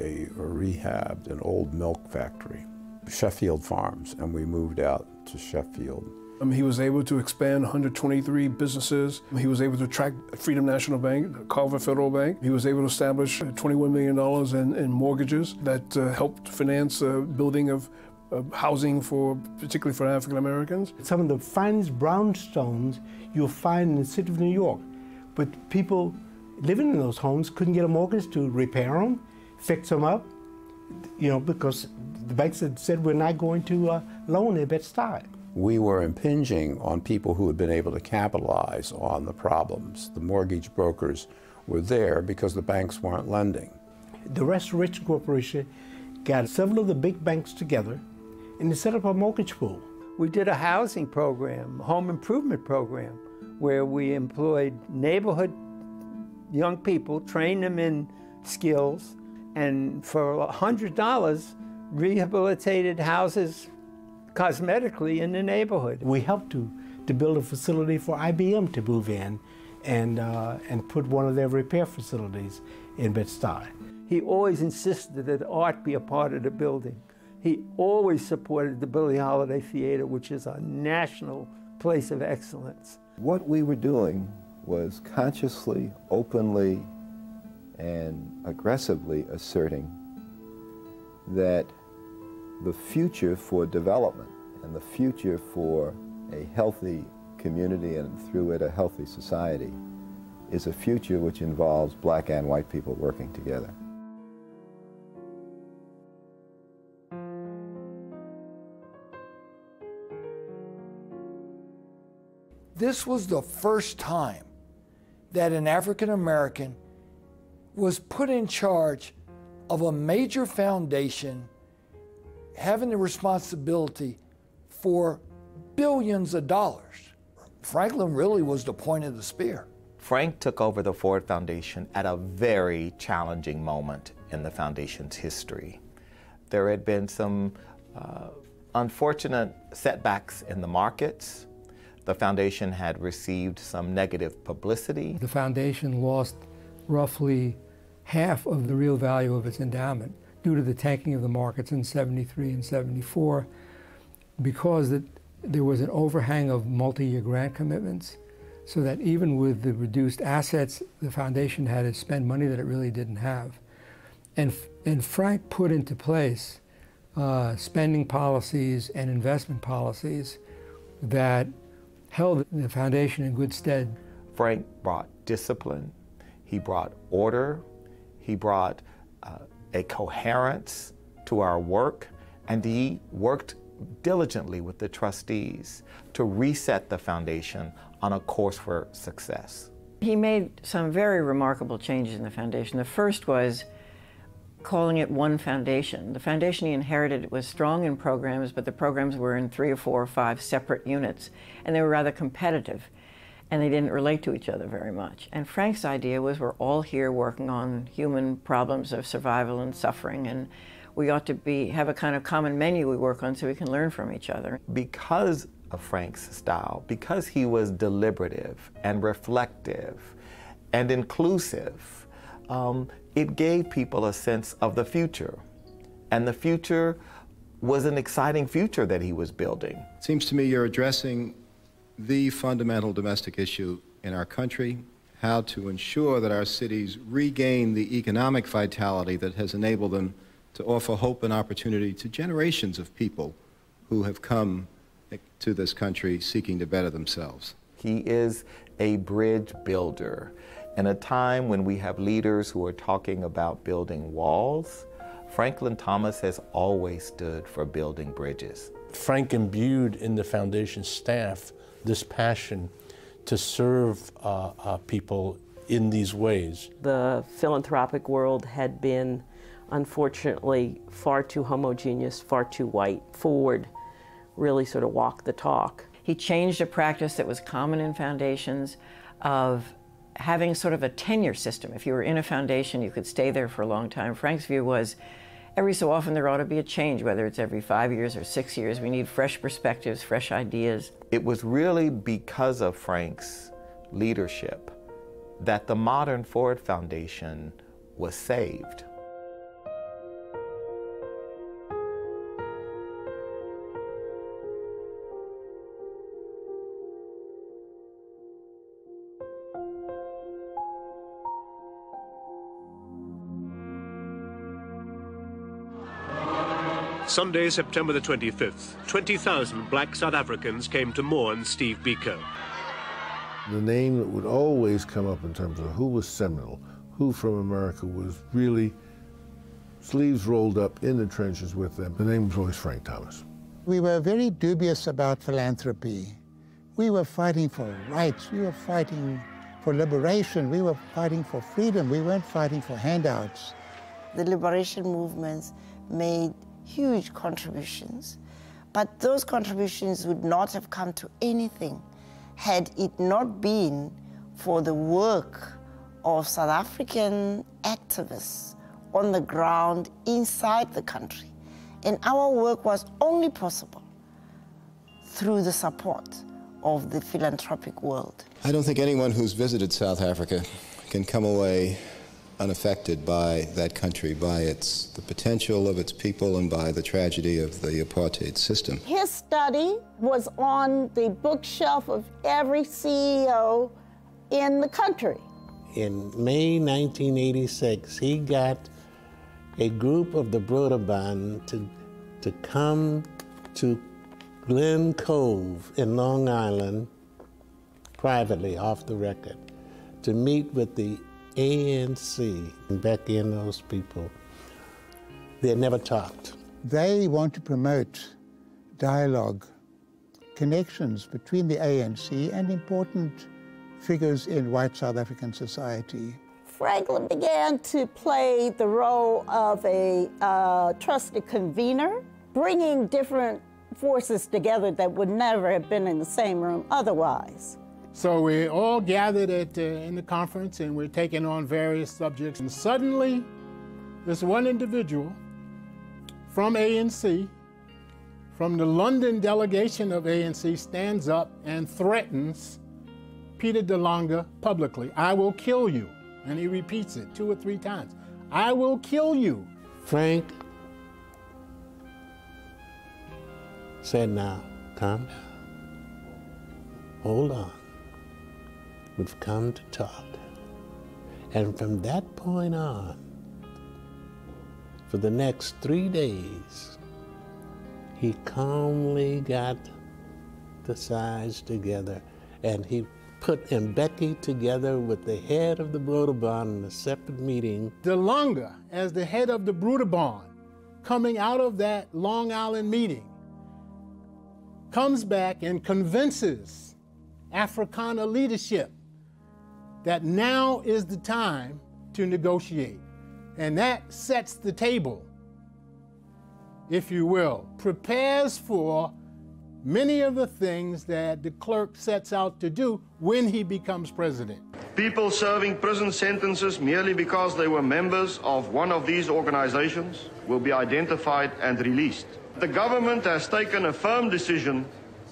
a, a rehabbed an old milk factory, Sheffield Farms, and we moved out to Sheffield. Um, he was able to expand 123 businesses. He was able to attract Freedom National Bank, Carver Federal Bank. He was able to establish $21 million in, in mortgages that uh, helped finance uh, building of uh, housing for, particularly for African Americans. Some of the finest brownstones you'll find in the city of New York, but people living in those homes couldn't get a mortgage to repair them, fix them up, you know, because the banks had said we're not going to uh, loan their Bed-Stuy. We were impinging on people who had been able to capitalize on the problems. The mortgage brokers were there because the banks weren't lending. The Restoration Corporation got several of the big banks together and they set up a mortgage pool. We did a housing program, home improvement program, where we employed neighborhood young people, trained them in skills, and for $100 rehabilitated houses cosmetically in the neighborhood. We helped to, to build a facility for IBM to move in and, uh, and put one of their repair facilities in Bed-Stuy. He always insisted that art be a part of the building. He always supported the Billie Holiday Theater, which is a national place of excellence. What we were doing was consciously, openly, and aggressively asserting that the future for development and the future for a healthy community and through it a healthy society is a future which involves black and white people working together. This was the first time that an African American was put in charge of a major foundation having the responsibility for billions of dollars. Franklin really was the point of the spear. Frank took over the Ford Foundation at a very challenging moment in the foundation's history. There had been some uh, unfortunate setbacks in the markets. The foundation had received some negative publicity. The foundation lost roughly half of the real value of its endowment due to the tanking of the markets in 73 and 74 because that there was an overhang of multi-year grant commitments so that even with the reduced assets, the foundation had to spend money that it really didn't have. And, and Frank put into place uh, spending policies and investment policies that held the foundation in good stead. Frank brought discipline, he brought order, he brought uh, a coherence to our work, and he worked diligently with the trustees to reset the foundation on a course for success. He made some very remarkable changes in the foundation. The first was calling it one foundation. The foundation he inherited was strong in programs, but the programs were in three or four or five separate units, and they were rather competitive, and they didn't relate to each other very much. And Frank's idea was we're all here working on human problems of survival and suffering, and we ought to be have a kind of common menu we work on so we can learn from each other. Because of Frank's style, because he was deliberative and reflective and inclusive, um, it gave people a sense of the future. And the future was an exciting future that he was building. It seems to me you're addressing the fundamental domestic issue in our country, how to ensure that our cities regain the economic vitality that has enabled them to offer hope and opportunity to generations of people who have come to this country seeking to better themselves. He is a bridge builder. In a time when we have leaders who are talking about building walls, Franklin Thomas has always stood for building bridges. Frank imbued in the foundation staff this passion to serve uh, uh, people in these ways. The philanthropic world had been, unfortunately, far too homogeneous, far too white. Ford really sort of walked the talk. He changed a practice that was common in foundations of having sort of a tenure system. If you were in a foundation, you could stay there for a long time. Frank's view was every so often there ought to be a change, whether it's every five years or six years. We need fresh perspectives, fresh ideas. It was really because of Frank's leadership that the modern Ford Foundation was saved. Sunday, September the 25th, 20,000 black South Africans came to mourn Steve Biko. The name that would always come up in terms of who was seminal, who from America was really sleeves rolled up in the trenches with them, the name was always Frank Thomas. We were very dubious about philanthropy. We were fighting for rights. We were fighting for liberation. We were fighting for freedom. We weren't fighting for handouts. The liberation movements made huge contributions. But those contributions would not have come to anything had it not been for the work of South African activists on the ground inside the country. And our work was only possible through the support of the philanthropic world. I don't think anyone who's visited South Africa can come away unaffected by that country, by its the potential of its people, and by the tragedy of the apartheid system. His study was on the bookshelf of every CEO in the country. In May 1986, he got a group of the Broederbond to, to come to Glen Cove in Long Island privately, off the record, to meet with the ANC, and Mbeki and those people, they had never talked. They want to promote dialogue, connections between the ANC and important figures in white South African society. Franklin began to play the role of a uh, trusted convener bringing different forces together that would never have been in the same room otherwise. So we're all gathered at, uh, in the conference and we're taking on various subjects. And suddenly, this one individual from ANC, from the London delegation of ANC, stands up and threatens Peter de Lange publicly I will kill you. And he repeats it two or three times I will kill you. Frank said, Now, calm down. Hold on. We've come to talk. And from that point on, for the next three days, he calmly got the sides together and he put Mbeki together with the head of the Broederbond in a separate meeting. De Lange, as the head of the Broederbond, coming out of that Long Island meeting, comes back and convinces Afrikaner leadership that now is the time to negotiate. And that sets the table, if you will, prepares for many of the things that de Klerk sets out to do when he becomes president. People serving prison sentences merely because they were members of one of these organizations will be identified and released. The government has taken a firm decision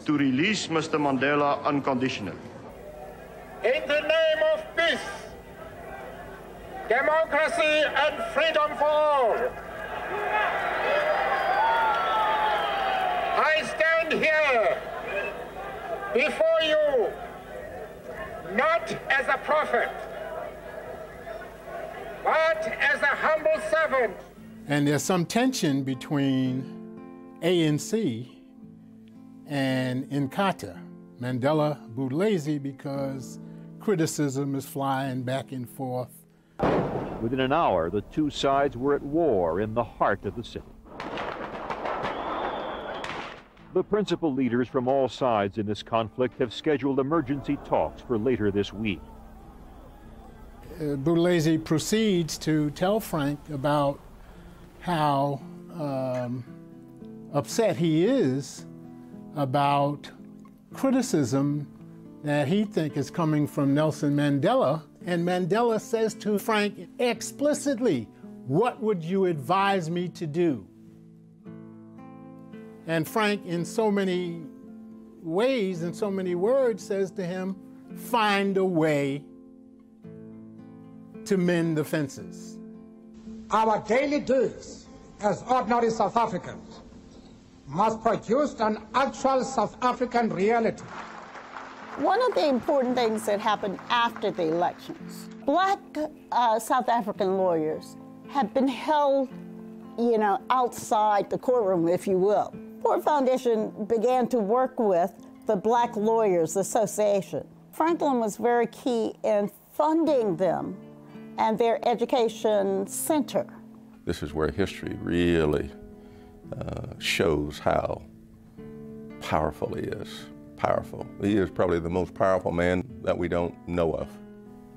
to release Mr. Mandela unconditionally. In the name of peace, democracy and freedom for all, I stand here before you not as a prophet, but as a humble servant. And there's some tension between ANC and Inkatha, Mandela Buthelezi, because criticism is flying back and forth. Within an hour, the two sides were at war in the heart of the city. The principal leaders from all sides in this conflict have scheduled emergency talks for later this week. Uh, proceeds to tell Frank about how um, upset he is about criticism that he think is coming from Nelson Mandela. And Mandela says to Frank explicitly, What would you advise me to do? And Frank, in so many ways and so many words, says to him, Find a way to mend the fences. Our daily duties as ordinary South Africans must produce an actual South African reality. One of the important things that happened after the elections, black uh, South African lawyers have been held, you know, outside the courtroom, if you will. Ford Foundation began to work with the Black Lawyers Association. Franklin was very key in funding them and their education center. This is where history really uh, shows how powerful he is. Powerful. He is probably the most powerful man that we don't know of.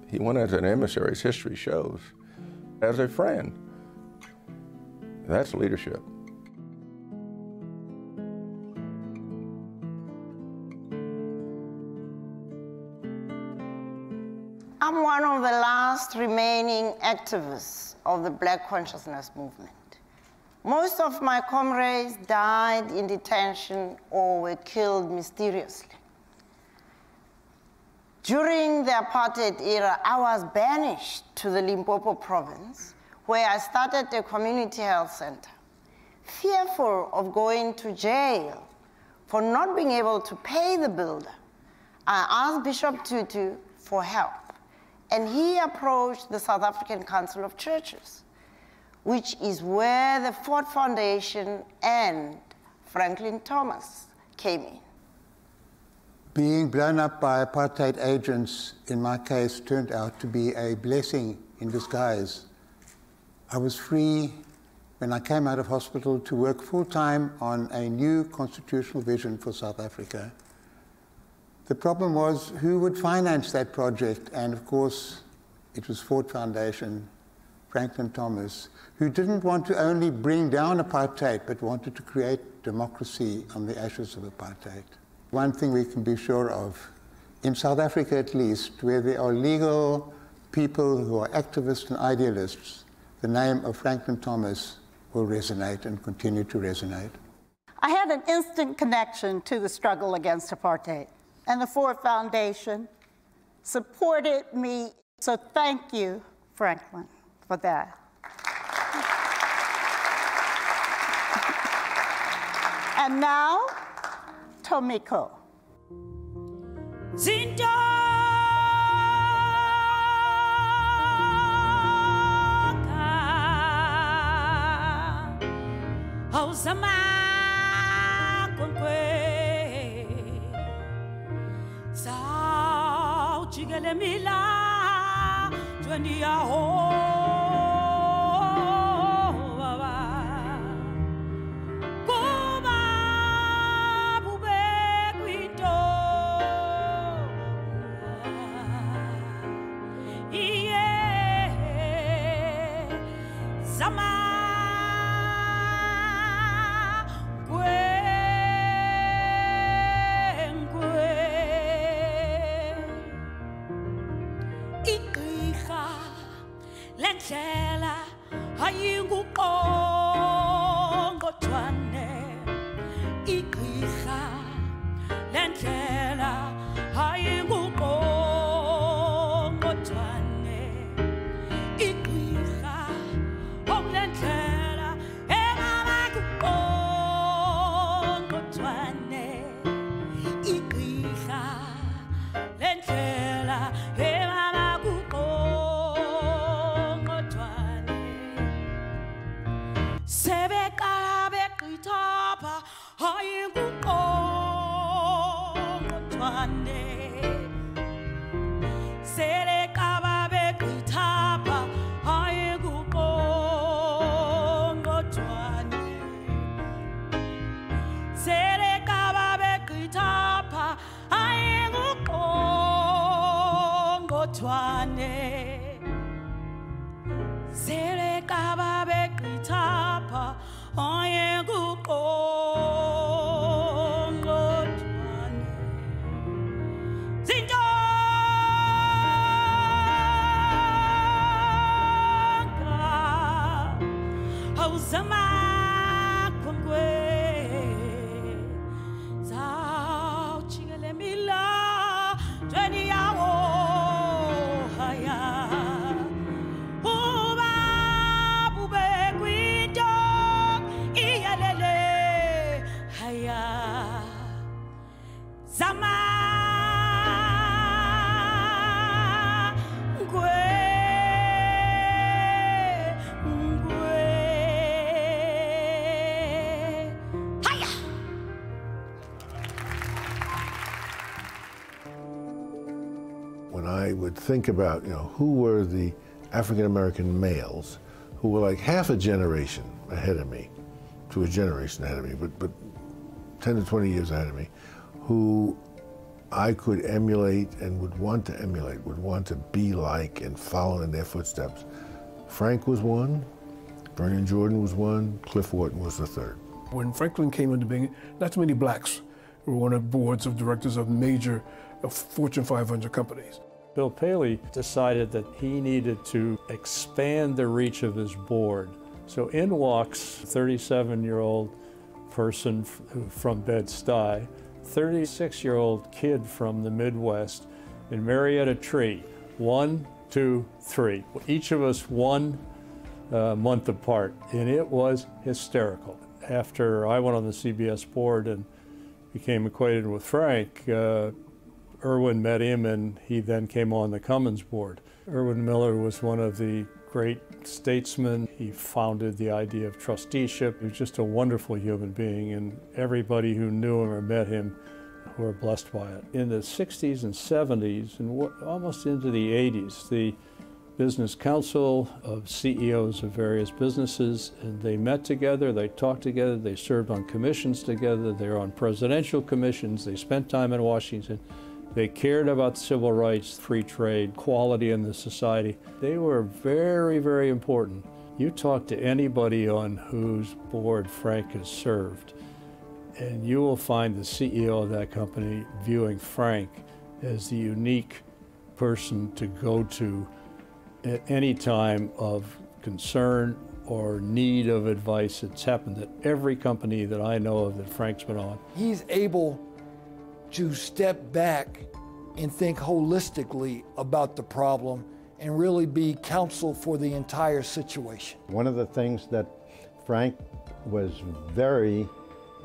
He went as an emissary, as history shows, as a friend. That's leadership. I'm one of the last remaining activists of the Black Consciousness Movement. Most of my comrades died in detention or were killed mysteriously. During the apartheid era, I was banished to the Limpopo province, where I started a community health center. Fearful of going to jail for not being able to pay the builder, I asked Bishop Tutu for help, and he approached the South African Council of Churches which is where the Ford Foundation and Franklin Thomas came in. Being blown up by apartheid agents, in my case, turned out to be a blessing in disguise. I was free when I came out of hospital to work full time on a new constitutional vision for South Africa. The problem was who would finance that project, and of course, it was Ford Foundation Franklin Thomas, who didn't want to only bring down apartheid, but wanted to create democracy on the ashes of apartheid. One thing we can be sure of, in South Africa at least, where there are legal people who are activists and idealists, the name of Franklin Thomas will resonate and continue to resonate. I had an instant connection to the struggle against apartheid, and the Ford Foundation supported me. So thank you, Franklin, for that. and now, Tomiko. Zinto Hausama konkwe Sao chigele mila Jwani ya ho would think about, you know, who were the African American males who were like half a generation ahead of me, to a generation ahead of me, but, but 10 to 20 years ahead of me, who I could emulate and would want to emulate, would want to be like and follow in their footsteps. Frank was one, Vernon Jordan was one, Cliff Wharton was the third. When Franklin came into being, not too many blacks were on the boards of directors of major uh, Fortune 500 companies. Bill Paley decided that he needed to expand the reach of his board. So in walks 37-year-old person from Bed-Stuy, 36-year-old kid from the Midwest, and Marietta Tree. One, two, three. Each of us one uh, month apart, and it was hysterical. After I went on the CBS board and became acquainted with Frank, uh, Irwin met him and he then came on the Cummins board. Irwin Miller was one of the great statesmen. He founded the idea of trusteeship. He was just a wonderful human being and everybody who knew him or met him were blessed by it. In the 60s and 70s and almost into the 80s, the Business Council of CEOs of various businesses, and they met together, they talked together, they served on commissions together, they were on presidential commissions, they spent time in Washington. They cared about civil rights, free trade, quality in the society. They were very, very important. You talk to anybody on whose board Frank has served, and you will find the CEO of that company viewing Frank as the unique person to go to at any time of concern or need of advice. It's happened at every company that I know of that Frank's been on. He's able to step back and think holistically about the problem and really be counsel for the entire situation. One of the things that Frank was very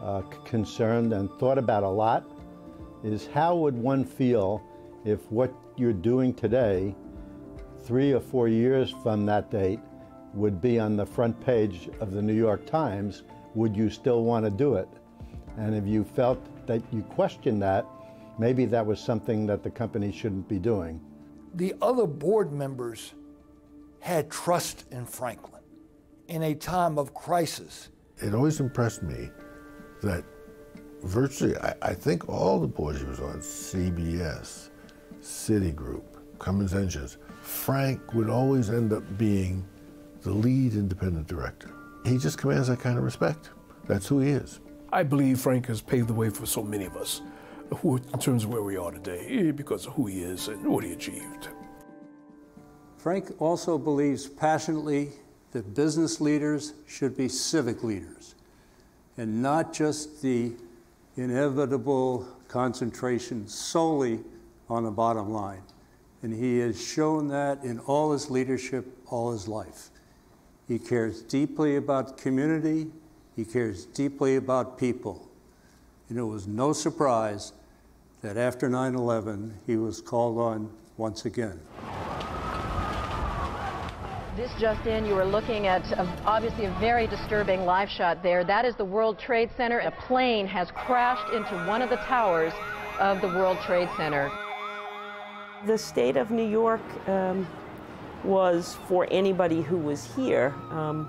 uh, concerned and thought about a lot is how would one feel if what you're doing today, three or four years from that date, would be on the front page of the New York Times, would you still want to do it? And if you felt that you question that, maybe that was something that the company shouldn't be doing. The other board members had trust in Franklin in a time of crisis. It always impressed me that virtually, I, I think all the boards he was on, CBS, Citigroup, Cummins Engines, Frank would always end up being the lead independent director. He just commands that kind of respect. That's who he is. I believe Frank has paved the way for so many of us who, in terms of where we are today eh, because of who he is and what he achieved. Frank also believes passionately that business leaders should be civic leaders and not just the inevitable concentration solely on the bottom line. And he has shown that in all his leadership, all his life. He cares deeply about community, he cares deeply about people. And it was no surprise that after 9 11, he was called on once again. This just in, you are looking at a, obviously a very disturbing live shot there. That is the World Trade Center. A plane has crashed into one of the towers of the World Trade Center. The state of New York um, was, for anybody who was here, um,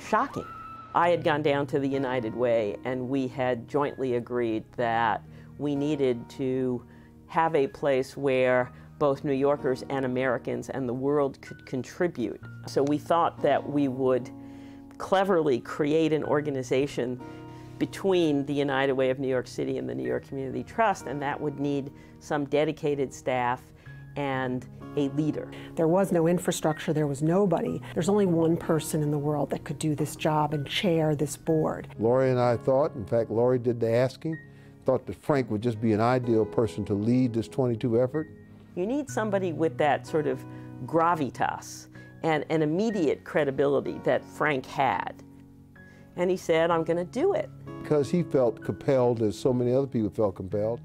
shocking. I had gone down to the United Way, and we had jointly agreed that we needed to have a place where both New Yorkers and Americans and the world could contribute. So we thought that we would cleverly create an organization between the United Way of New York City and the New York Community Trust, and that would need some dedicated staff and a leader. There was no infrastructure, there was nobody. There's only one person in the world that could do this job and chair this board. Laurie and I thought, in fact, Laurie did the asking, thought that Frank would just be an ideal person to lead this 22 effort. You need somebody with that sort of gravitas and an immediate credibility that Frank had. And he said, I'm going to do it. Because he felt compelled, as so many other people felt compelled,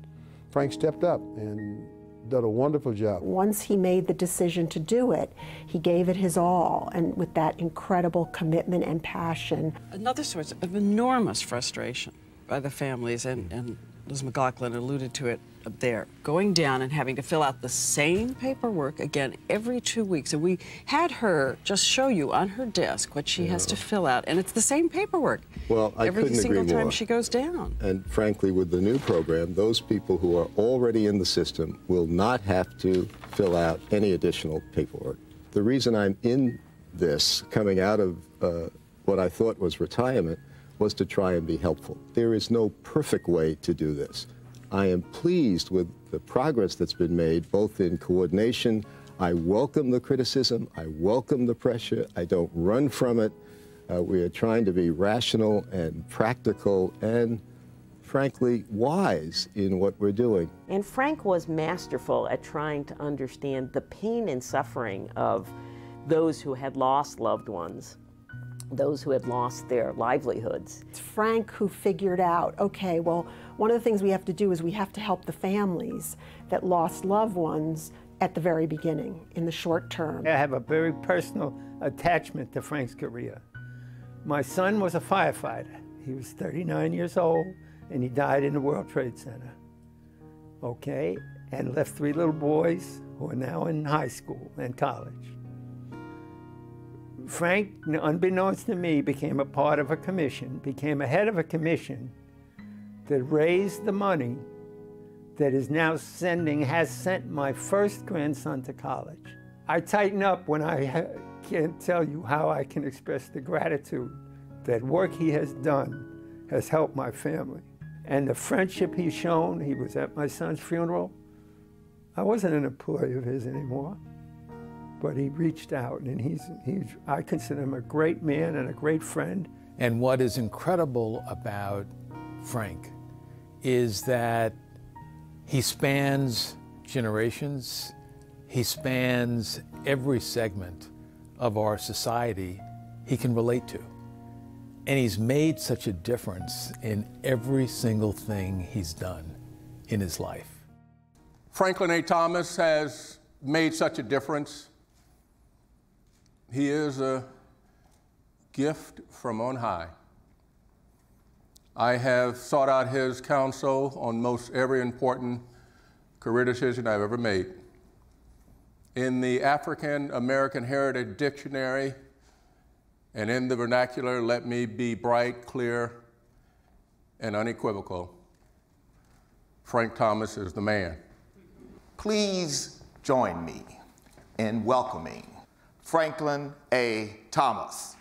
Frank stepped up and did a wonderful job. Once he made the decision to do it, he gave it his all, and with that incredible commitment and passion. Another source of enormous frustration by the families, and, and Liz McLaughlin alluded to it there, going down and having to fill out the same paperwork again every two weeks. And we had her just show you on her desk what she yeah. has to fill out, and it's the same paperwork. Well, I every couldn't single agree time more. she goes down. And frankly, with the new program, those people who are already in the system will not have to fill out any additional paperwork. The reason I'm in this, coming out of uh, what I thought was retirement, was to try and be helpful. There is no perfect way to do this. I am pleased with the progress that's been made, both in coordination. I welcome the criticism. I welcome the pressure. I don't run from it. Uh, we are trying to be rational and practical and, frankly, wise in what we're doing. And Frank was masterful at trying to understand the pain and suffering of those who had lost loved ones those who had lost their livelihoods. It's Frank who figured out, okay, well, one of the things we have to do is we have to help the families that lost loved ones at the very beginning, in the short term. I have a very personal attachment to Frank's career. My son was a firefighter. He was 39 years old, and he died in the World Trade Center. Okay? And left three little boys who are now in high school and college. Frank, unbeknownst to me, became a part of a commission, became a head of a commission that raised the money that is now sending, has sent my first grandson to college. I tighten up when I can't tell you how I can express the gratitude that work he has done has helped my family. And the friendship he's shown, he was at my son's funeral. I wasn't an employee of his anymore, but he reached out and he's, he's, I consider him a great man and a great friend. And what is incredible about Frank is that he spans generations, he spans every segment of our society he can relate to. And he's made such a difference in every single thing he's done in his life. Franklin A. Thomas has made such a difference. He is a gift from on high. I have sought out his counsel on most every important career decision I've ever made. In the African American Heritage Dictionary and in the vernacular, let me be bright, clear, and unequivocal. Frank Thomas is the man. Please join me in welcoming Franklin A. Thomas.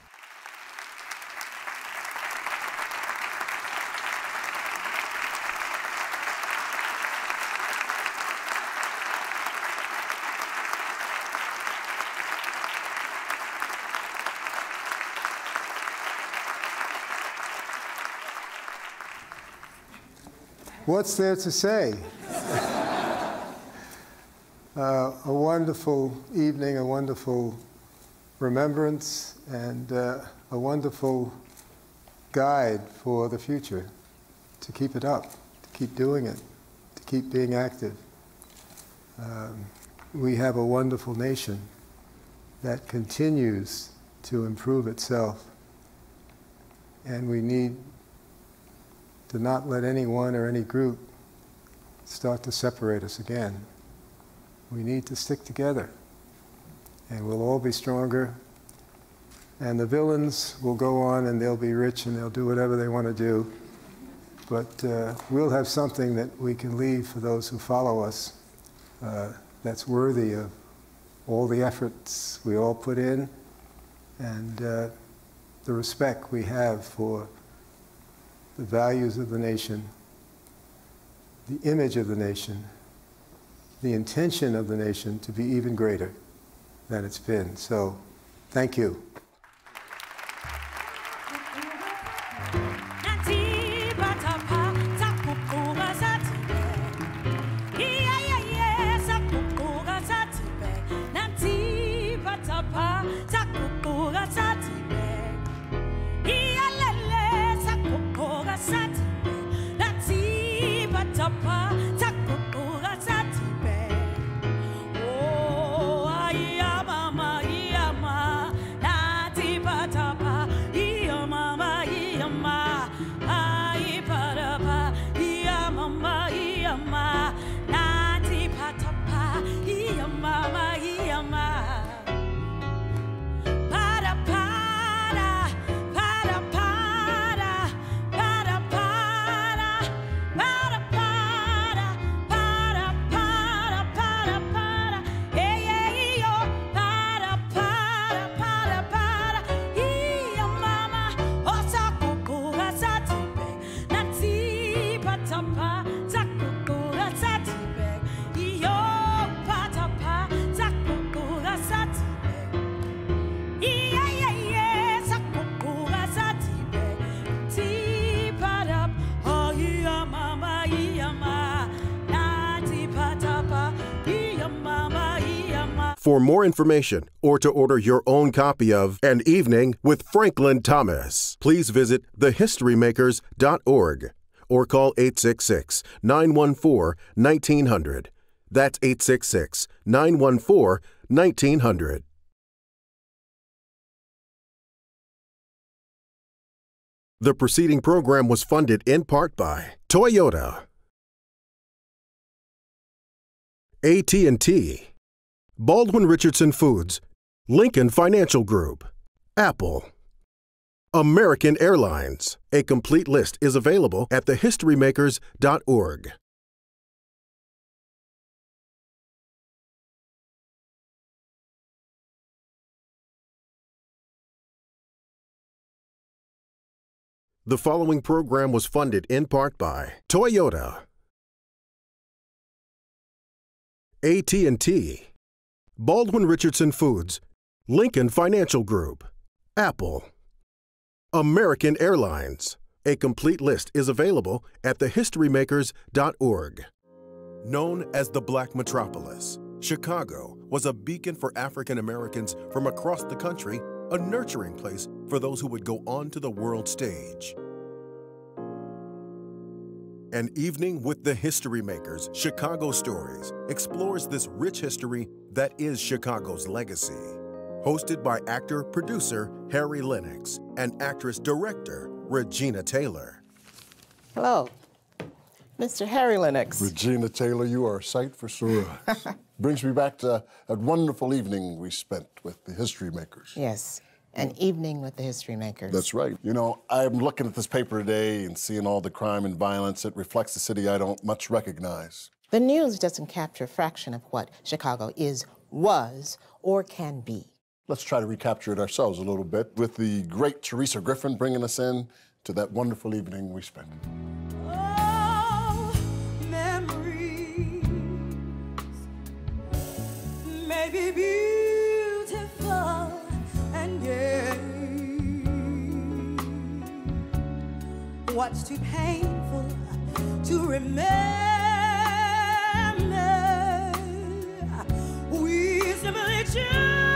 What's there to say? uh, a wonderful evening, a wonderful remembrance, and uh, a wonderful guide for the future to keep it up, to keep doing it, to keep being active. Um, we have a wonderful nation that continues to improve itself, and we need to not let anyone or any group start to separate us again. We need to stick together, and we'll all be stronger. And the villains will go on and they'll be rich and they'll do whatever they want to do. But uh, we'll have something that we can leave for those who follow us uh, that's worthy of all the efforts we all put in and uh, the respect we have for the values of the nation, the image of the nation, the intention of the nation to be even greater than it's been. So, thank you. More information or to order your own copy of An Evening with Franklin Thomas, please visit thehistorymakers.org or call 866 914 1900. That's 866 914 1900. The preceding program was funded in part by Toyota, AT&T, Baldwin Richardson Foods, Lincoln Financial Group, Apple, American Airlines. A complete list is available at thehistorymakers.org. The following program was funded in part by Toyota, AT&T, Baldwin Richardson Foods, Lincoln Financial Group, Apple, American Airlines. A complete list is available at thehistorymakers.org. Known as the Black Metropolis, Chicago was a beacon for African Americans from across the country, a nurturing place for those who would go on to the world stage. An Evening with the History Makers, Chicago Stories, explores this rich history that is Chicago's legacy. Hosted by actor producer Harry Lennix and actress director Regina Taylor. Hello, Mr. Harry Lennix. Regina Taylor, you are a sight for sore eyes. Brings me back to that wonderful evening we spent with the History Makers. Yes, an evening with the History Makers. That's right. You know, I'm looking at this paper today and seeing all the crime and violence. It reflects a city I don't much recognize. The news doesn't capture a fraction of what Chicago is, was, or can be. Let's try to recapture it ourselves a little bit with the great Teresa Griffin bringing us in to that wonderful evening we spent. What's too painful to remember? We simply choose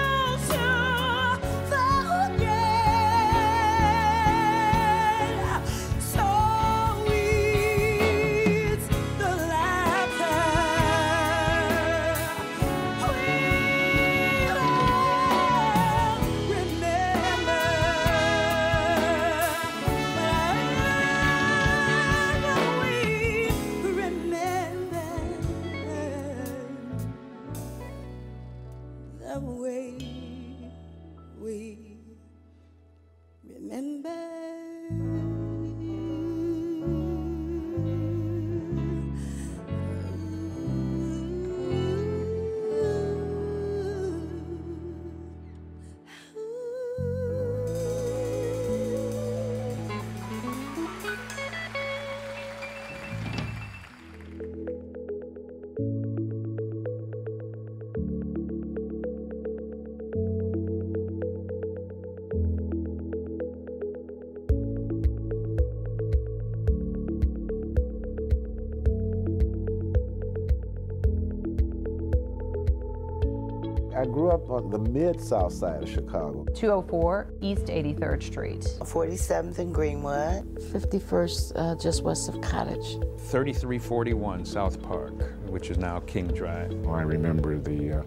mid south side of Chicago. 204 East 83rd Street. 47th and Greenwood. 51st, uh, just west of Cottage. 3341 South Park, which is now King Drive. I remember the uh,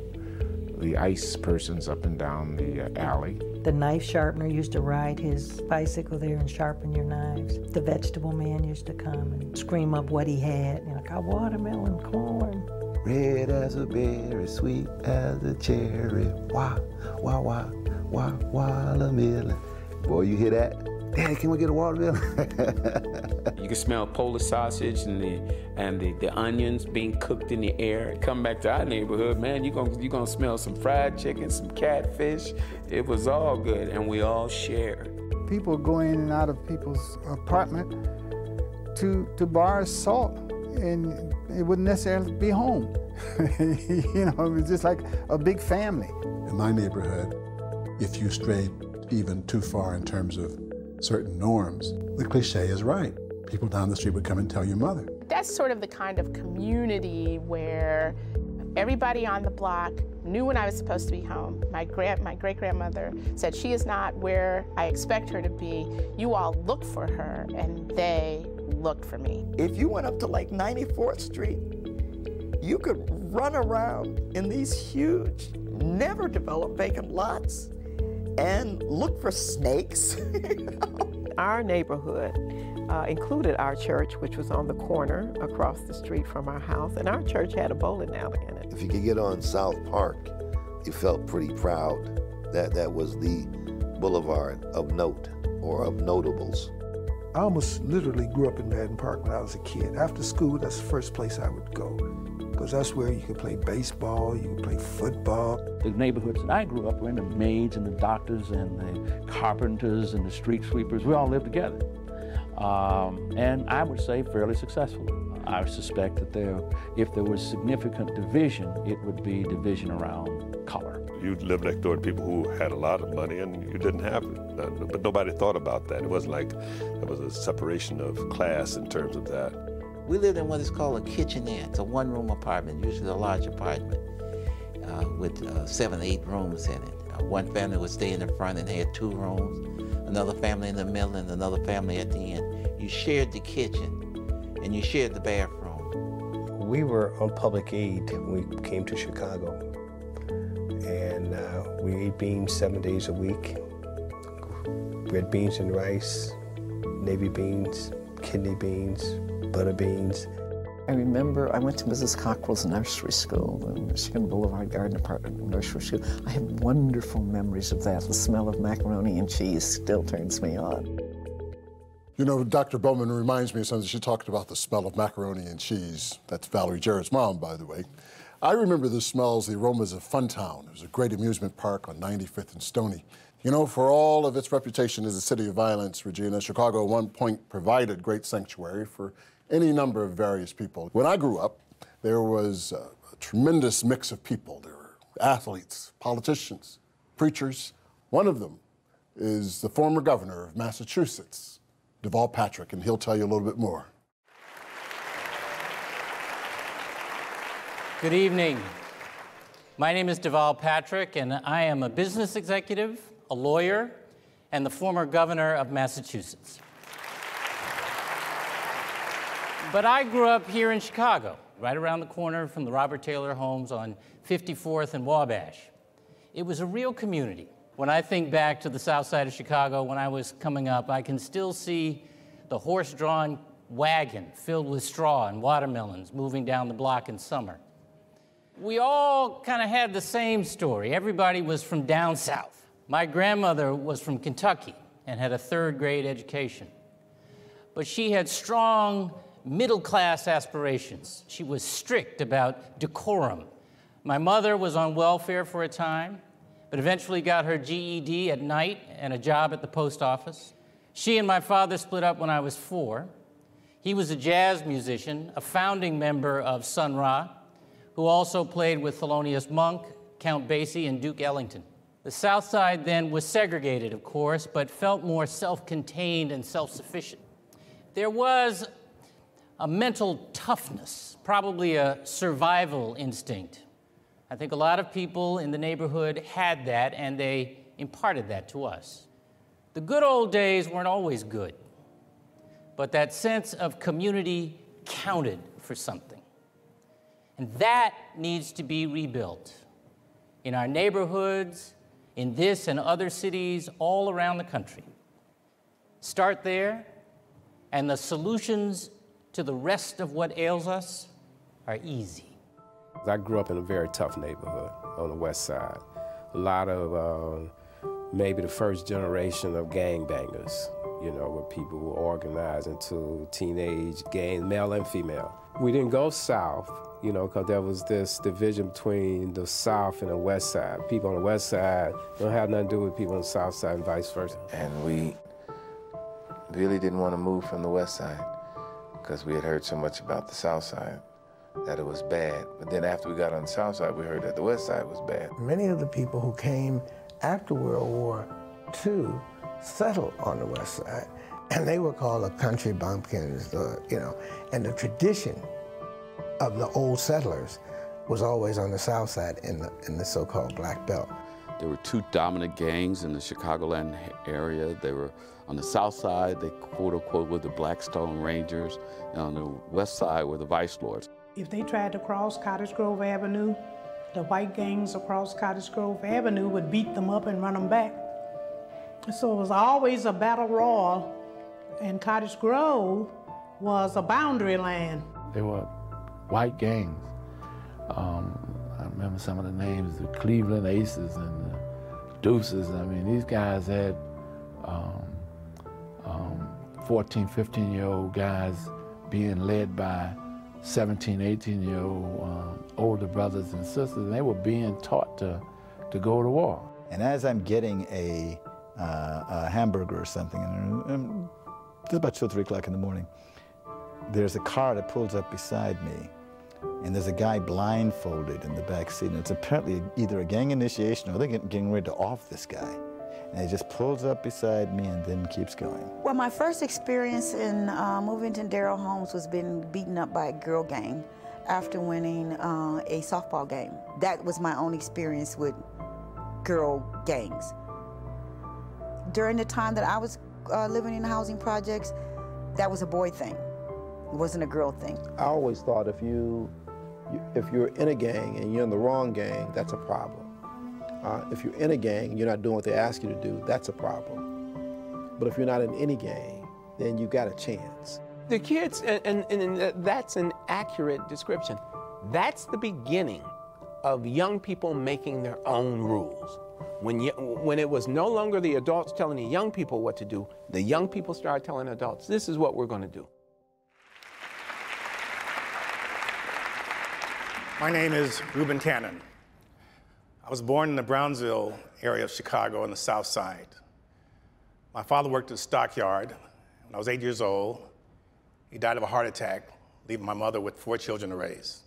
the ice persons up and down the uh, alley. The knife sharpener used to ride his bicycle there and sharpen your knives. The vegetable man used to come and scream up what he had. You know, got watermelon, corn. Red as a berry, sweet as a cherry. Wah, wah, wah, wah, watermelon. Boy, you hear that? Daddy, can we get a watermelon? You can smell Polish sausage and the and the, the onions being cooked in the air. Come back to our neighborhood, man. You're gonna you gonna smell some fried chicken, some catfish. It was all good, and we all shared. People go in and out of people's apartment to to borrow salt, and it wouldn't necessarily be home. you know, it was just like a big family. In my neighborhood, if you strayed even too far in terms of certain norms, the cliche is right. People down the street would come and tell your mother. That's sort of the kind of community where everybody on the block knew when I was supposed to be home. My grand, my great grandmother said she is not where I expect her to be. You all look for her, and they looked for me. If you went up to like 94th Street, you could run around in these huge, never developed vacant lots and look for snakes. Our neighborhood uh, included our church, which was on the corner across the street from our house, and our church had a bowling alley in it. If you could get on South Park, you felt pretty proud that that was the boulevard of note or of notables. I almost literally grew up in Madden Park when I was a kid. After school, that's the first place I would go because that's where you could play baseball, you could play football. The neighborhoods that I grew up in, the maids and the doctors and the carpenters and the street sweepers, we all lived together. um, and I would say fairly successful. I suspect that there, if there was significant division, it would be division around color. You lived next door to people who had a lot of money and you didn't have it. But nobody thought about that. It wasn't like there was a separation of class in terms of that. We lived in what is called a kitchenette. It's a one-room apartment, usually a large apartment, uh, with uh, seven, eight rooms in it. Uh, one family would stay in the front and they had two rooms, another family in the middle, and another family at the end. You shared the kitchen and you shared the bathroom. We were on public aid when we came to Chicago, and uh, we eat beans seven days a week. Red beans and rice, navy beans, kidney beans, butter beans. I remember I went to Mrs. Cockrell's nursery school, the Michigan Boulevard Garden Apartment Nursery School. I have wonderful memories of that. The smell of macaroni and cheese still turns me on. You know, Dr. Bowman reminds me of something. She talked about the smell of macaroni and cheese. That's Valerie Jarrett's mom, by the way. I remember the smells, the aromas of Funtown. It was a great amusement park on 95th and Stony. You know, for all of its reputation as a city of violence, Regina, Chicago at one point provided great sanctuary for any number of various people. When I grew up, there was a, a tremendous mix of people. There were athletes, politicians, preachers. One of them is the former governor of Massachusetts, Deval Patrick, and he'll tell you a little bit more. Good evening. My name is Deval Patrick, and I am a business executive, a lawyer, and the former governor of Massachusetts. But I grew up here in Chicago, right around the corner from the Robert Taylor homes on 54th and Wabash. It was a real community. When I think back to the south side of Chicago when I was coming up, I can still see the horse drawn wagon filled with straw and watermelons moving down the block in summer we all kind of had the same story. Everybody was from down south. My grandmother was from Kentucky and had a third grade education. But she had strong middle class aspirations. She was strict about decorum. My mother was on welfare for a time, but eventually got her GED at night and a job at the post office. She and my father split up when I was four. He was a jazz musician, a founding member of Sun Ra, who also played with Thelonious Monk, Count Basie, and Duke Ellington. The South Side then was segregated, of course, but felt more self contained and self sufficient. There was a mental toughness, probably a survival instinct. I think a lot of people in the neighborhood had that, and they imparted that to us. The good old days weren't always good, but that sense of community counted for something. And that needs to be rebuilt in our neighborhoods, in this and other cities all around the country. Start there, and the solutions to the rest of what ails us are easy. I grew up in a very tough neighborhood on the west side. A lot of uh, maybe the first generation of gangbangers, you know, where people were organized into teenage gangs, male and female. We didn't go south you know, because there was this division between the South and the West Side. People on the West Side don't have nothing to do with people on the South Side and vice versa. And we really didn't want to move from the West Side because we had heard so much about the South Side that it was bad. But then after we got on the South Side, we heard that the West Side was bad. Many of the people who came after World War II settled on the West Side, and they were called the country bumpkins, uh, you know, and the tradition of the old settlers was always on the south side in the, in the so-called Black Belt. There were two dominant gangs in the Chicagoland area. They were on the south side, they quote unquote were the Blackstone Rangers, and on the west side were the Vice Lords. If they tried to cross Cottage Grove Avenue, the white gangs across Cottage Grove Avenue would beat them up and run them back. So it was always a battle royal, and Cottage Grove was a boundary land. They were white gangs. Um, I remember some of the names, the Cleveland Aces and the Deuces. I mean, these guys had um, um, 14, 15 year old guys being led by 17, 18 year old um, older brothers and sisters, and they were being taught to, to go to war. And as I'm getting a, uh, a hamburger or something, and it's about 2 or 3 o'clock in the morning. There's a car that pulls up beside me, and there's a guy blindfolded in the back seat. And it's apparently either a gang initiation or they're getting, getting ready to off this guy. And he just pulls up beside me and then keeps going. Well, my first experience in uh, moving to Darrell Homes was being beaten up by a girl gang after winning uh, a softball game. That was my own experience with girl gangs. During the time that I was uh, living in the housing projects, that was a boy thing. It wasn't a girl thing. I always thought if you, if you're in a gang and you're in the wrong gang, that's a problem. Uh, if you're in a gang and you're not doing what they ask you to do, that's a problem. But if you're not in any gang, then you got a chance. The kids, and, and, and that's an accurate description. That's the beginning of young people making their own rules. When, you, when it was no longer the adults telling the young people what to do, the young people started telling adults, this is what we're going to do. My name is Reuben Cannon. I was born in the Bronzeville area of Chicago on the south side. My father worked at a stockyard. When I was eight years old, he died of a heart attack, leaving my mother with four children to raise.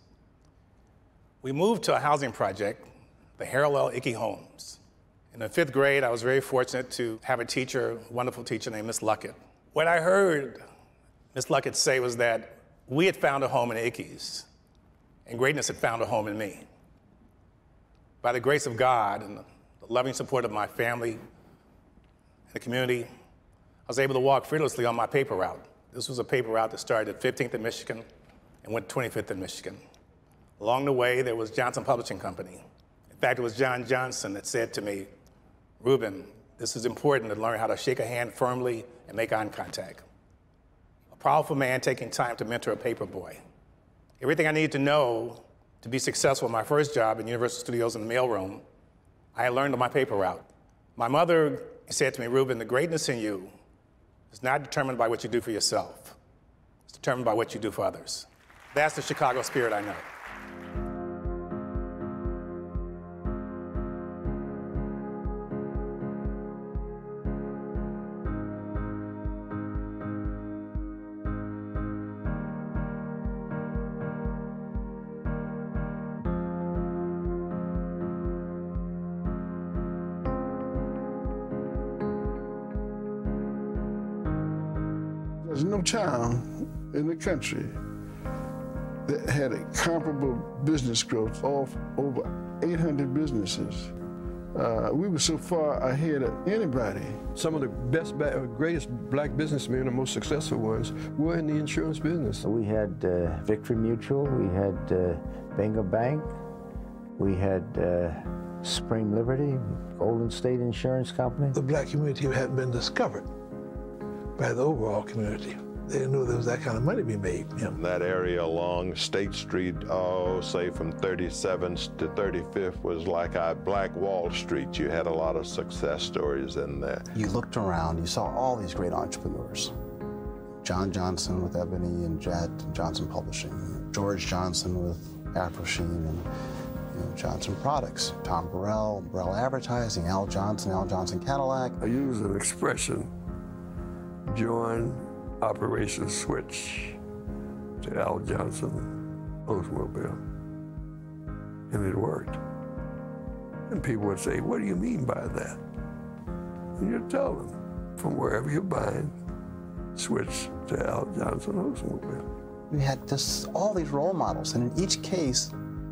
We moved to a housing project, the Harold L. Ickes Homes. In the fifth grade, I was very fortunate to have a teacher, a wonderful teacher named Miss Luckett. What I heard Miss Luckett say was that we had found a home in Ickes, and greatness had found a home in me. By the grace of God and the loving support of my family and the community, I was able to walk fearlessly on my paper route. This was a paper route that started at 15th in Michigan and went 25th in Michigan. Along the way, there was Johnson Publishing Company. In fact, it was John Johnson that said to me, Reuben, this is important to learn how to shake a hand firmly and make eye contact. A powerful man taking time to mentor a paper boy. Everything I needed to know to be successful in my first job in Universal Studios in the mailroom, I learned on my paper route. My mother said to me, Reuben, the greatness in you is not determined by what you do for yourself. It's determined by what you do for others. That's the Chicago spirit I know. Town in the country that had a comparable business growth of over 800 businesses. Uh, we were so far ahead of anybody. Some of the best, uh, greatest black businessmen, the most successful ones, were in the insurance business. We had uh, Victory Mutual, we had uh, Binga Bank, we had uh, Supreme Liberty, Golden State Insurance Company. The black community hadn't been discovered by the overall community. They didn't there was that kind of money to be made. You know. That area along State Street, oh, say from 37th to 35th was like a Black Wall Street. You had a lot of success stories in there. You looked around, you saw all these great entrepreneurs. John Johnson with Ebony and Jet, and Johnson Publishing, George Johnson with Afro Sheen and you know, Johnson Products, Tom Burrell, Burrell Advertising, Al Johnson, Al Johnson Cadillac. I use an expression, join Operation Switch to Al Johnson Oldsmobile. And it worked. And people would say, what do you mean by that? And you tell them, from wherever you're buying, switch to Al Johnson Oldsmobile. We had just all these role models, and in each case,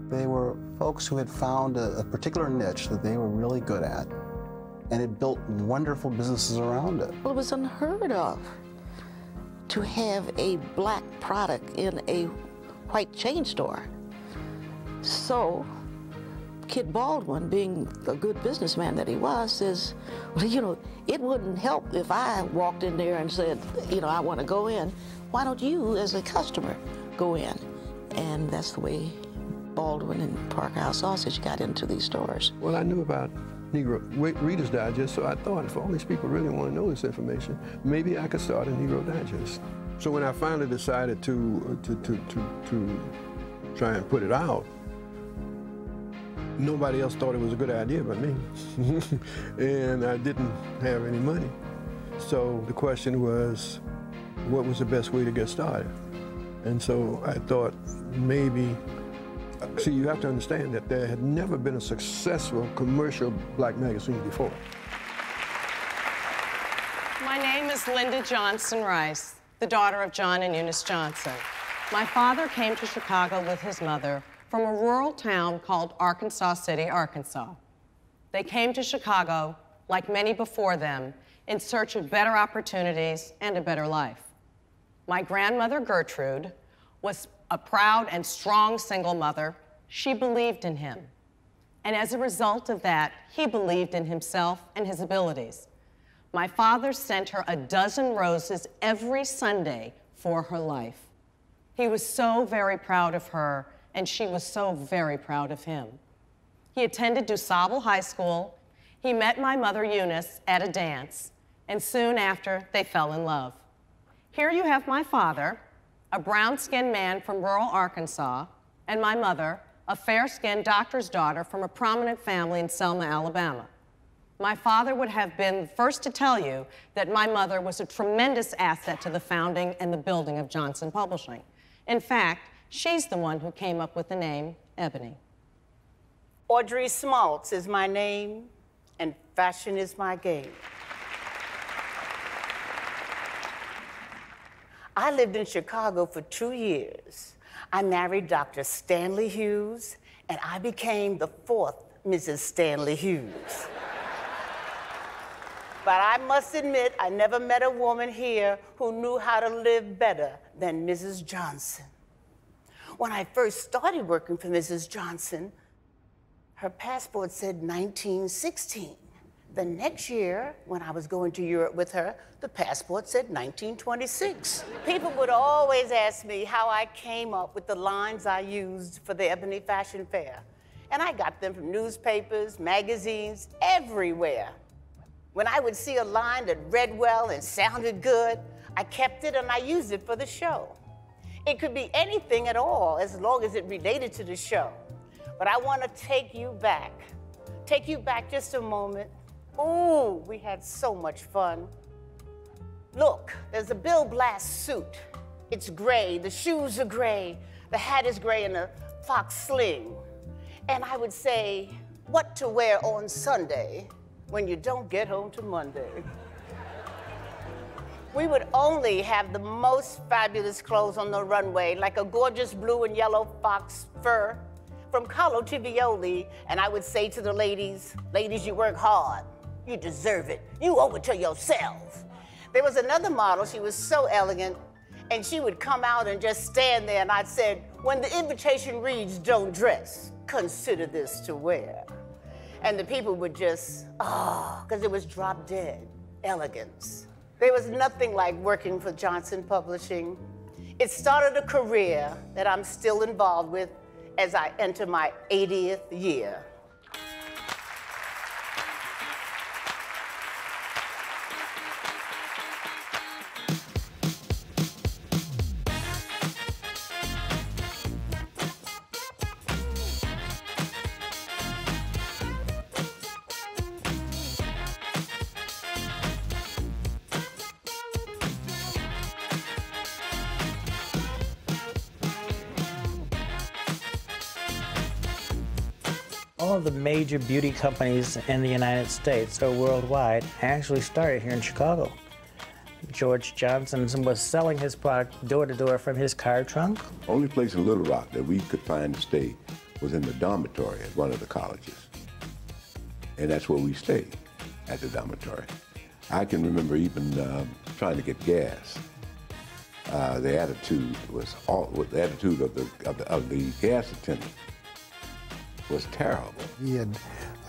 they were folks who had found a, a particular niche that they were really good at, and had built wonderful businesses around it. Well, it was unheard of to have a black product in a white chain store. So, Kit Baldwin, being a good businessman that he was, says, well, you know, it wouldn't help if I walked in there and said, you know, I want to go in. Why don't you, as a customer, go in? And that's the way Baldwin and Parker House Sausage got into these stores. Well, I knew about Negro Reader's Digest, so I thought if all these people really want to know this information, maybe I could start a Negro Digest. So when I finally decided to, to, to, to, to try and put it out, nobody else thought it was a good idea but me. and I didn't have any money. So the question was, what was the best way to get started. And so I thought maybe, see, you have to understand that there had never been a successful commercial black magazine before. My name is Linda Johnson Rice, the daughter of John and Eunice Johnson. My father came to Chicago with his mother from a rural town called Arkansas City, Arkansas. They came to Chicago, like many before them, in search of better opportunities and a better life. My grandmother, Gertrude, was a proud and strong single mother. She believed in him. And as a result of that, he believed in himself and his abilities. My father sent her a dozen roses every Sunday for her life. He was so very proud of her, and she was so very proud of him. He attended DuSable High School. He met my mother, Eunice, at a dance, and soon after, they fell in love. Here you have my father, a brown skinned man from rural Arkansas, and my mother, a fair skinned doctor's daughter from a prominent family in Selma, Alabama. My father would have been the first to tell you that my mother was a tremendous asset to the founding and the building of Johnson Publishing. In fact, she's the one who came up with the name Ebony. Audrey Smaltz is my name, and fashion is my game. I lived in Chicago for two years. I married Dr. Stanley Hughes, and I became the fourth Mrs. Stanley Hughes. but I must admit, I never met a woman here who knew how to live better than Mrs. Johnson. When I first started working for Mrs. Johnson, her passport said 1916. The next year, when I was going to Europe with her, the passport said 1926. People would always ask me how I came up with the lines I used for the Ebony Fashion Fair. And I got them from newspapers, magazines, everywhere. When I would see a line that read well and sounded good, I kept it and I used it for the show. It could be anything at all as long as it related to the show. But I want to take you back. Take you back just a moment Ooh, we had so much fun. Look, there's a Bill Blass suit. It's gray, the shoes are gray, the hat is gray, and the fox sling. And I would say, what to wear on Sunday when you don't get home to Monday? we would only have the most fabulous clothes on the runway, like a gorgeous blue and yellow fox fur from Carlo Tivioli. And I would say to the ladies, ladies, you work hard. You deserve it. You owe it to yourself. There was another model, she was so elegant, and she would come out and just stand there, and I'd said, When the invitation reads, don't dress, consider this to wear. And the people would just, ah, oh, because it was drop dead elegance. There was nothing like working for Johnson Publishing. It started a career that I'm still involved with as I enter my 80th year. Major beauty companies in the United States or worldwide actually started here in Chicago. George Johnson was selling his product door to door from his car trunk. Only place in Little Rock that we could find to stay was in the dormitory at one of the colleges. And that's where we stayed, at the dormitory. I can remember even uh, trying to get gas. Uh, the attitude was all, the attitude of the, of the, of the gas attendant was terrible. He had,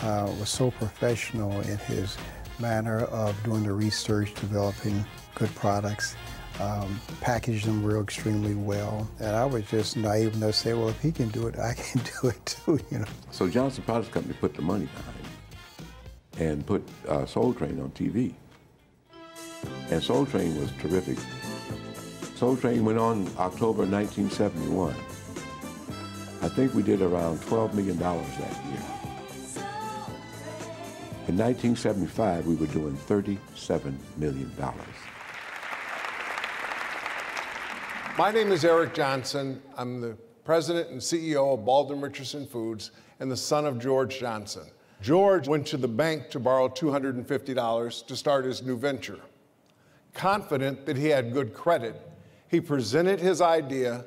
uh, was so professional in his manner of doing the research, developing good products, um, packaged them real extremely well. And I was just naive enough to say, well, if he can do it, I can do it too, you know. So Johnson Products Company put the money behind it and put uh, Soul Train on TV. And Soul Train was terrific. Soul Train went on October 1971. I think we did around $12 million that year. In 1975, we were doing $37 million. My name is Eric Johnson. I'm the president and CEO of Baldwin Richardson Foods and the son of George Johnson. George went to the bank to borrow $250 to start his new venture. Confident that he had good credit, he presented his idea,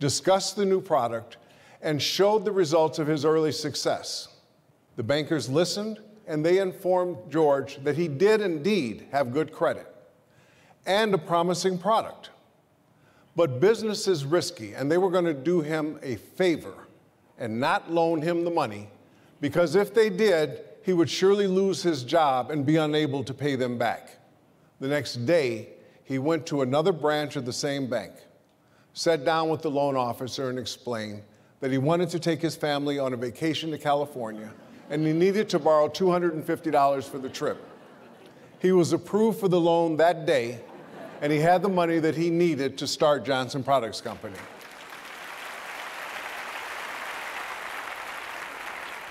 discussed the new product, and showed the results of his early success. The bankers listened and they informed George that he did indeed have good credit and a promising product. But business is risky, and they were going to do him a favor and not loan him the money because if they did, he would surely lose his job and be unable to pay them back. The next day, he went to another branch of the same bank, sat down with the loan officer, and explained that he wanted to take his family on a vacation to California and he needed to borrow $250 for the trip. He was approved for the loan that day, and he had the money that he needed to start Johnson Products Company.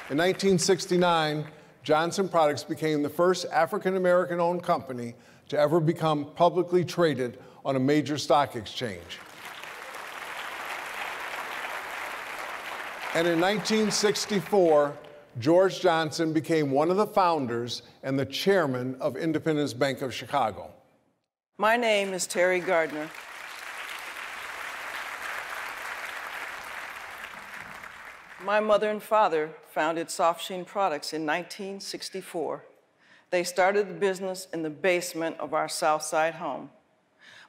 In 1969, Johnson Products became the first African American owned company to ever become publicly traded on a major stock exchange. And in 1964, George Johnson became one of the founders and the chairman of Independence Bank of Chicago. My name is Terri Gardner. My mother and father founded Soft Sheen Products in 1964. They started the business in the basement of our South Side home.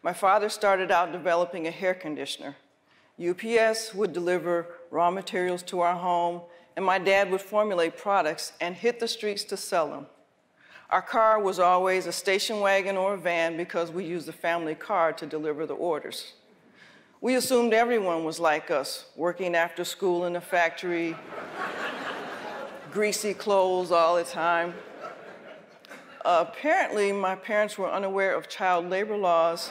My father started out developing a hair conditioner. UPS would deliver raw materials to our home and my dad would formulate products and hit the streets to sell them. Our car was always a station wagon or a van because we used the family car to deliver the orders. We assumed everyone was like us, working after school in the factory, greasy clothes all the time. Uh, apparently, my parents were unaware of child labor laws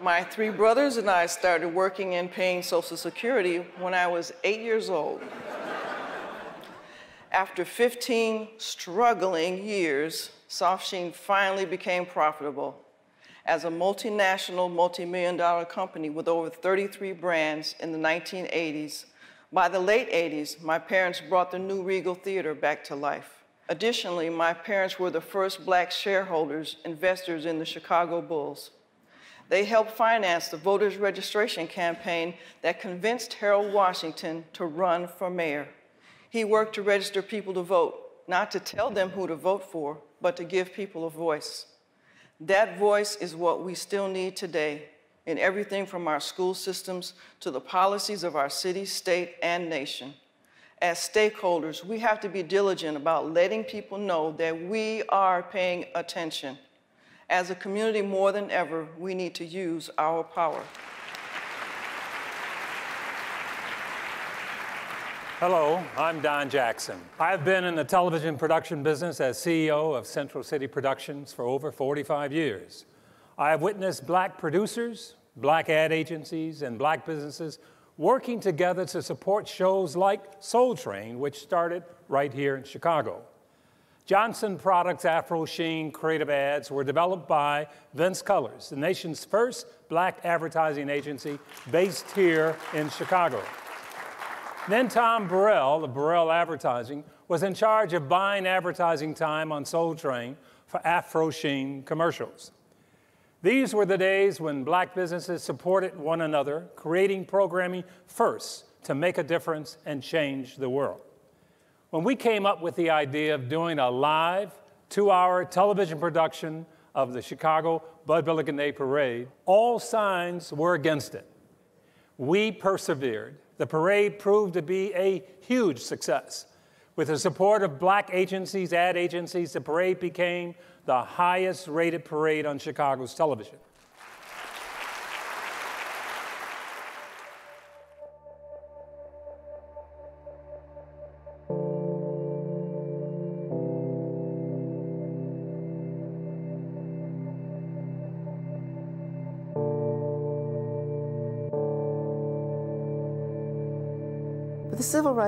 my three brothers and I started working and paying Social Security when I was eight years old. After 15 struggling years, Soft Sheen finally became profitable. As a multinational, multi-million dollar company with over 33 brands in the 1980s, by the late 80s, my parents brought the new Regal Theater back to life. Additionally, my parents were the first black shareholders, investors in the Chicago Bulls. They helped finance the voters' registration campaign that convinced Harold Washington to run for mayor. He worked to register people to vote, not to tell them who to vote for, but to give people a voice. That voice is what we still need today in everything from our school systems to the policies of our city, state, and nation. As stakeholders, we have to be diligent about letting people know that we are paying attention as a community, more than ever, we need to use our power. Hello, I'm Don Jackson. I've been in the television production business as CEO of Central City Productions for over 45 years. I have witnessed black producers, black ad agencies, and black businesses working together to support shows like Soul Train, which started right here in Chicago. Johnson Products Afro Sheen creative ads were developed by Vince Cullers, the nation's first black advertising agency based here in Chicago. Then Tom Burrell of Burrell Advertising was in charge of buying advertising time on Soul Train for Afro Sheen commercials. These were the days when black businesses supported one another, creating programming first to make a difference and change the world. When we came up with the idea of doing a live, two hour television production of the Chicago Bud Billiken Day Parade, all signs were against it. We persevered. The parade proved to be a huge success. With the support of black agencies, ad agencies, the parade became the highest rated parade on Chicago's television.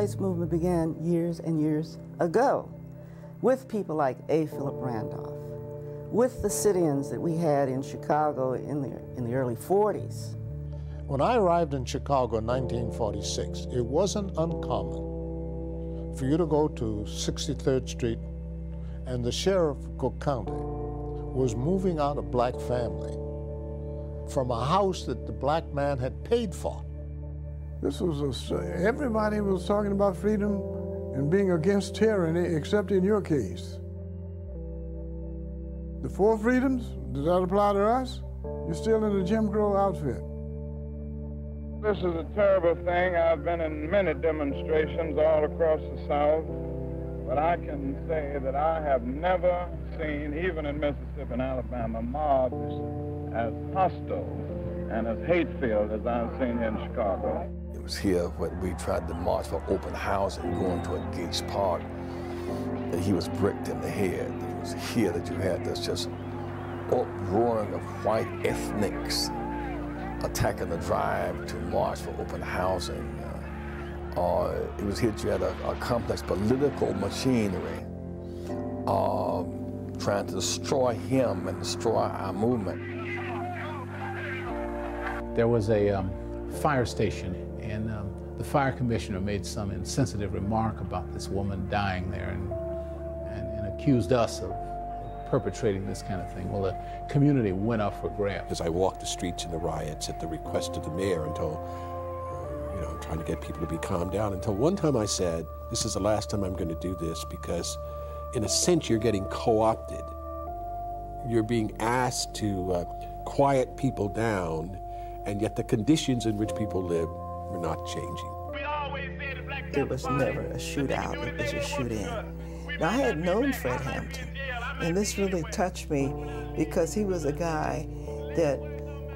Rights movement began years and years ago with people like A. Philip Randolph, with the sit-ins that we had in Chicago in the, in the early 40s. When I arrived in Chicago in 1946, it wasn't uncommon for you to go to 63rd Street and the sheriff of Cook County was moving out a black family from a house that the black man had paid for. This was a, everybody was talking about freedom and being against tyranny, except in your case. The four freedoms, does that apply to us? You're still in the Jim Crow outfit. This is a terrible thing. I've been in many demonstrations all across the South, but I can say that I have never seen, even in Mississippi and Alabama, mobs as hostile and as hate-filled as I've seen in Chicago. It was here when we tried to march for open housing going to a Gage Park that he was bricked in the head. It was here that you had this just uproaring of white ethnics attacking the drive to march for open housing. Uh, uh, it was here that you had a, a complex political machinery um, trying to destroy him and destroy our movement. There was a um, fire station, and um, the fire commissioner made some insensitive remark about this woman dying there and, and, and accused us of perpetrating this kind of thing. Well, the community went up for grabs. As I walked the streets in the riots at the request of the mayor until, uh, you know, trying to get people to be calmed down, until one time I said, this is the last time I'm going to do this because, in a sense, you're getting co-opted. You're being asked to uh, quiet people down, and yet the conditions in which people live are not changing. It was never a shootout, it was a shoot-in. Now, I had known Fred Hampton, and this really touched me because he was a guy that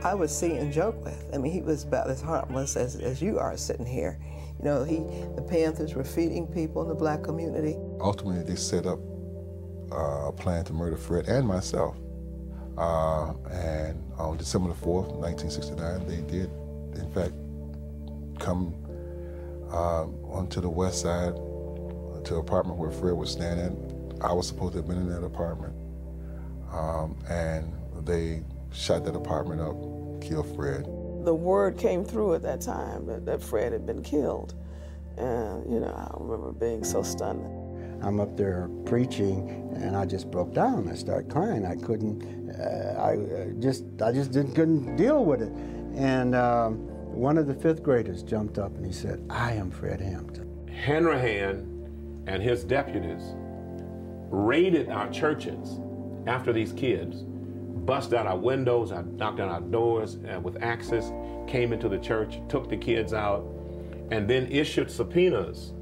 I would see and joke with. I mean, he was about as harmless as, as you are sitting here. You know, he, the Panthers were feeding people in the black community. Ultimately, they set up uh, a plan to murder Fred and myself. Uh, and on December the 4th, 1969, they did, in fact, come uh, onto the west side to an apartment where Fred was standing. I was supposed to have been in that apartment. Um, and they shot that apartment up, killed Fred. The word came through at that time that, that Fred had been killed. And, you know, I remember being so stunned. I'm up there preaching, and I just broke down. I started crying. I couldn't. Uh, I uh, just, I just didn't couldn't deal with it. And um, one of the fifth graders jumped up and he said, "I am Fred Hampton." Hanrahan and his deputies raided our churches after these kids busted out our windows, knocked out our doors with axes, came into the church, took the kids out, and then issued subpoenas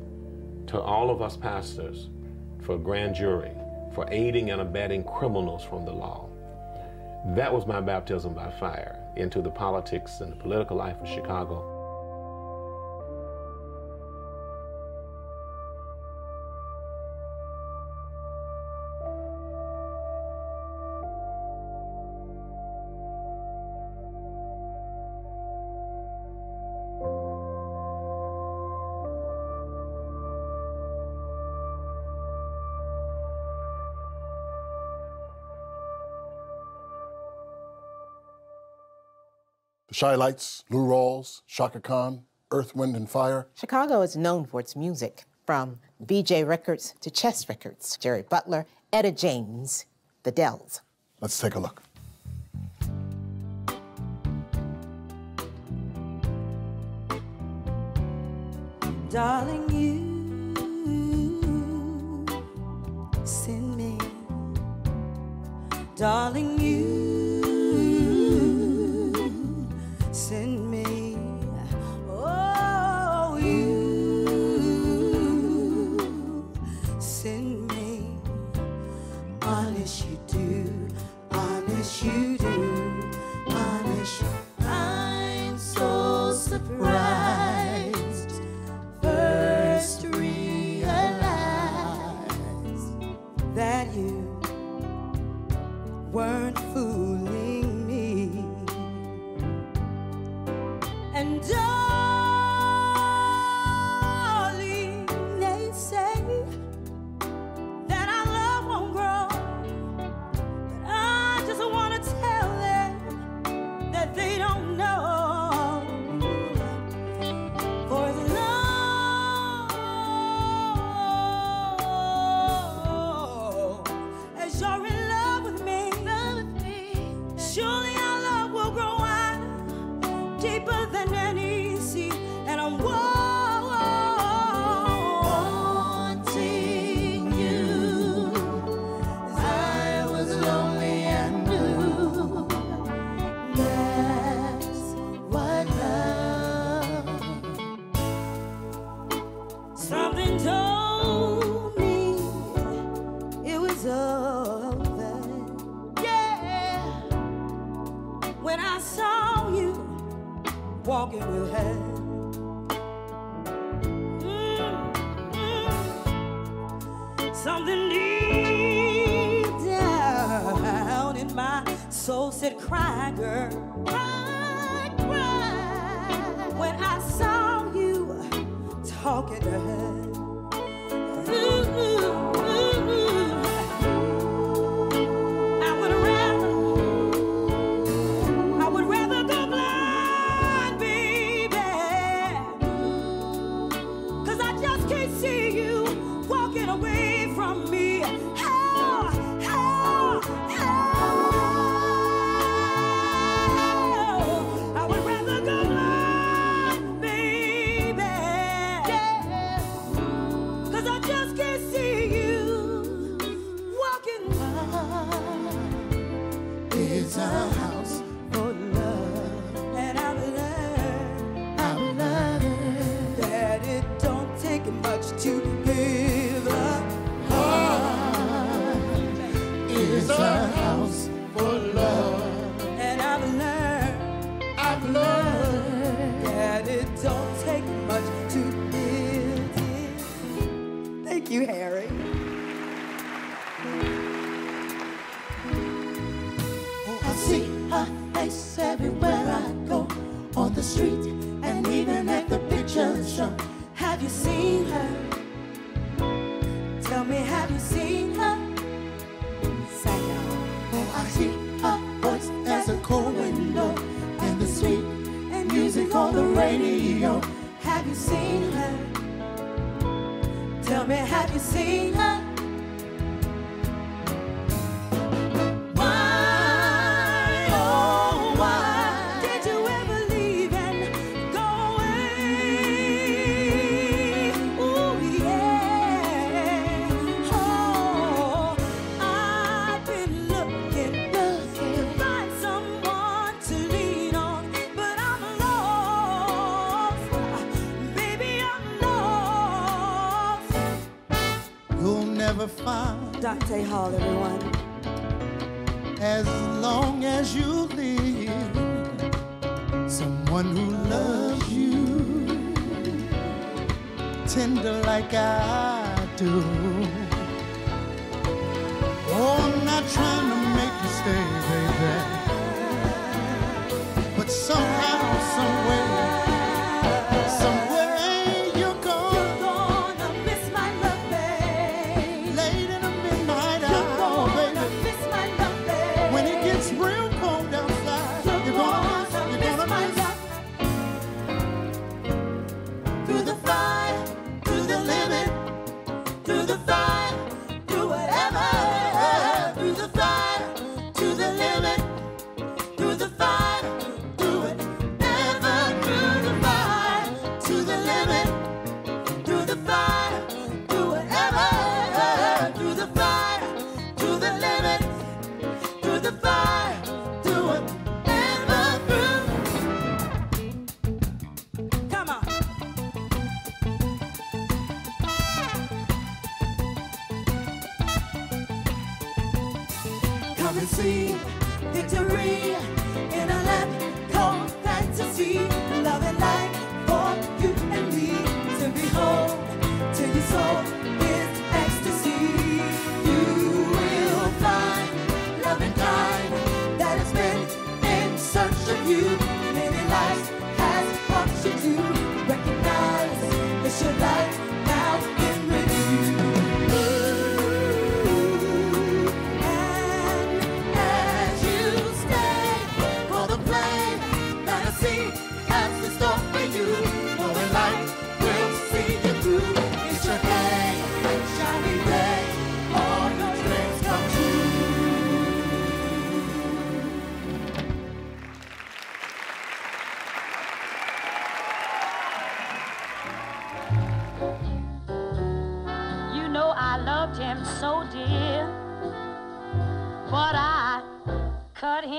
to all of us pastors for grand jury for aiding and abetting criminals from the law. That was my baptism by fire into the politics and the political life of Chicago. The Chi-Lites, Lou Rawls, Chaka Khan, Earth, Wind, and Fire. Chicago is known for its music, from Vee-Jay Records to Chess Records, Jerry Butler, Etta James, The Dells. Let's take a look. Darling, you send me. Darling, you my soul said, cry, girl. Cry, cry. When I saw you talking to her. Stay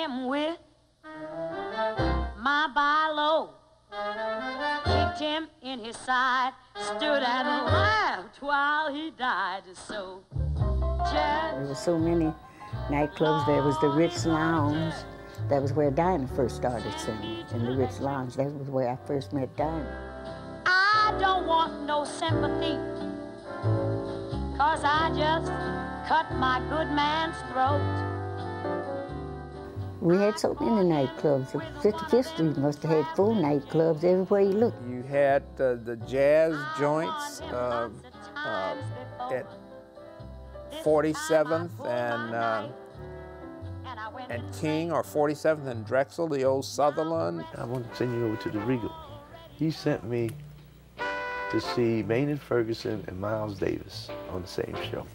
him with. My Bilo kicked him in his side, stood and laughed while he died. So There were so many nightclubs. There was the Ritz Lounge. That was where Dinah first started singing. In the Ritz Lounge, that was where I first met Dinah. I don't want no sympathy, cause I just cut my good man's throat. We had so many nightclubs. 55th Street must have had full nightclubs everywhere you look. You had uh, the jazz joints uh, uh, at 47th and uh, and King, or 47th and Drexel, the old Sutherland. I want to send you over to the Regal. He sent me to see Maynard Ferguson and Miles Davis on the same show.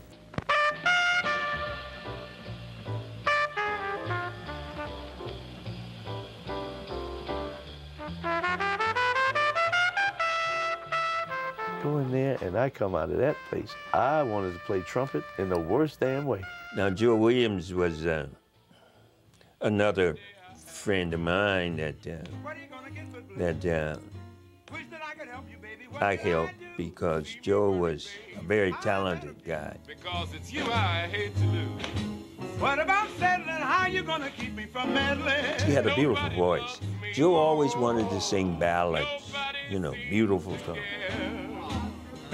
There, and I come out of that place. I wanted to play trumpet in the worst damn way. Now, Joe Williams was uh, another friend of mine that uh, that uh, I helped because Joe was a very talented guy. Because it's you I hate to lose. What about settling? How you gonna keep me from meddling? He had a beautiful voice. Joe always wanted to sing ballads, you know, beautiful songs.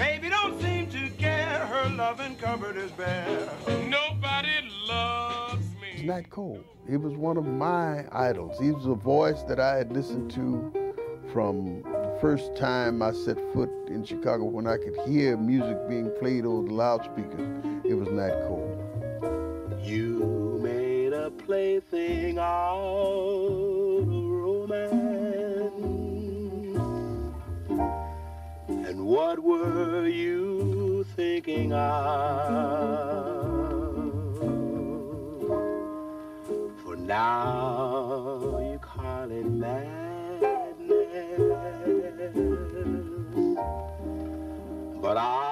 Baby don't seem to care. Her loving cupboard is bare. Nobody loves me. It's Nat Cole. He was one of my idols. He was a voice that I had listened to from the first time I set foot in Chicago when I could hear music being played over the loudspeakers. It was Nat Cole. You made a plaything out of romance. What were you thinking of? For now you call it madness. But I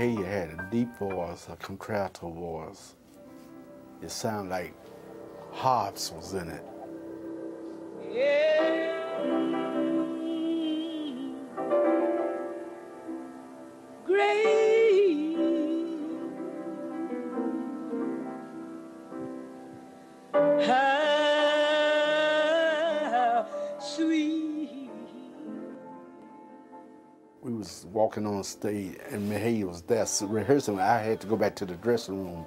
Mahalia had a deep voice, a contralto voice. It sounded like harps was in it. How was walking on stage and Mahalia was there rehearsing. I had to go back to the dressing room.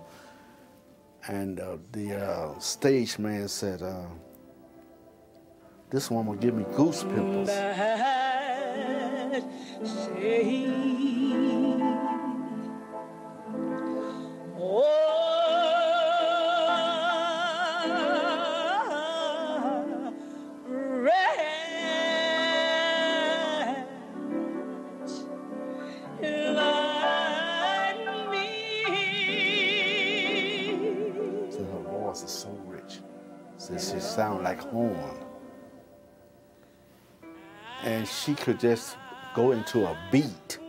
And uh, the uh, stage man said, uh, this one will give me goose pimples. Say, oh, sound like horn. And she could just go into a beat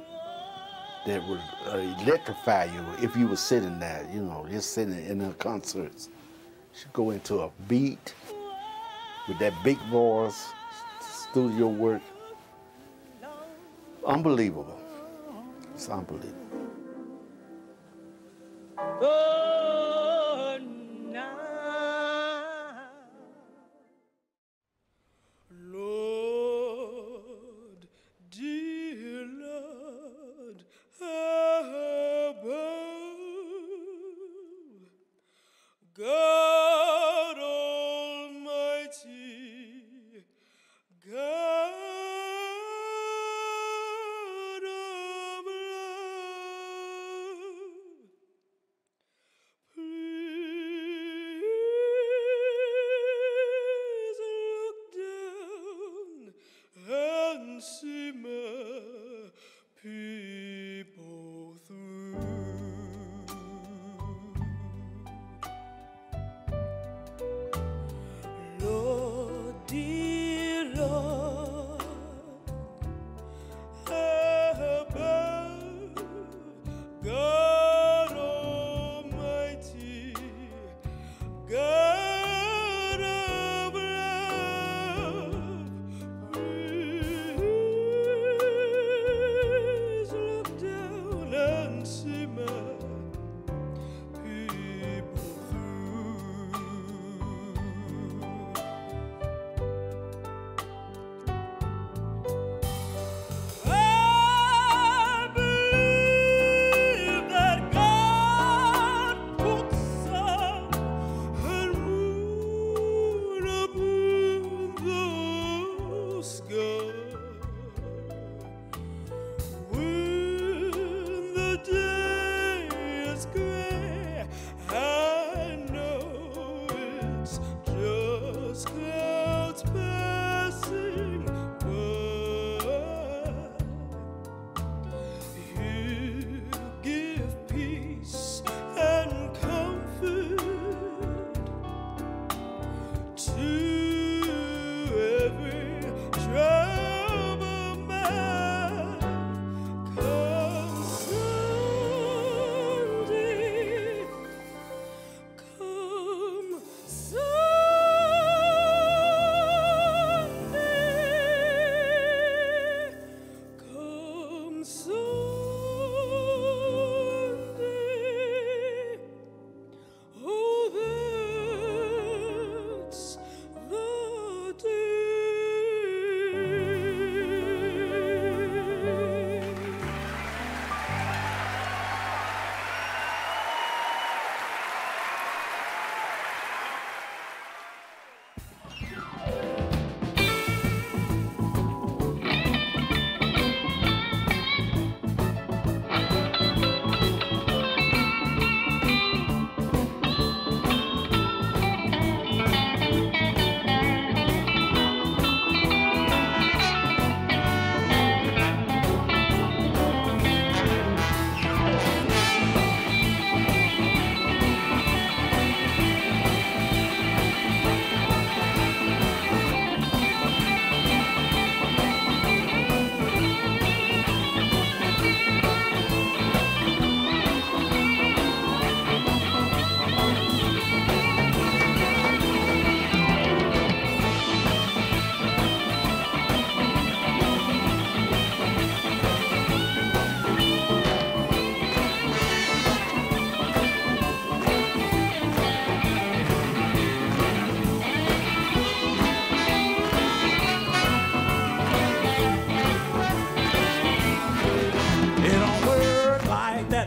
that would uh, electrify you if you were sitting there, you know, just sitting in her concerts. She'd go into a beat with that big voice, studio work. Unbelievable. It's unbelievable. Oh,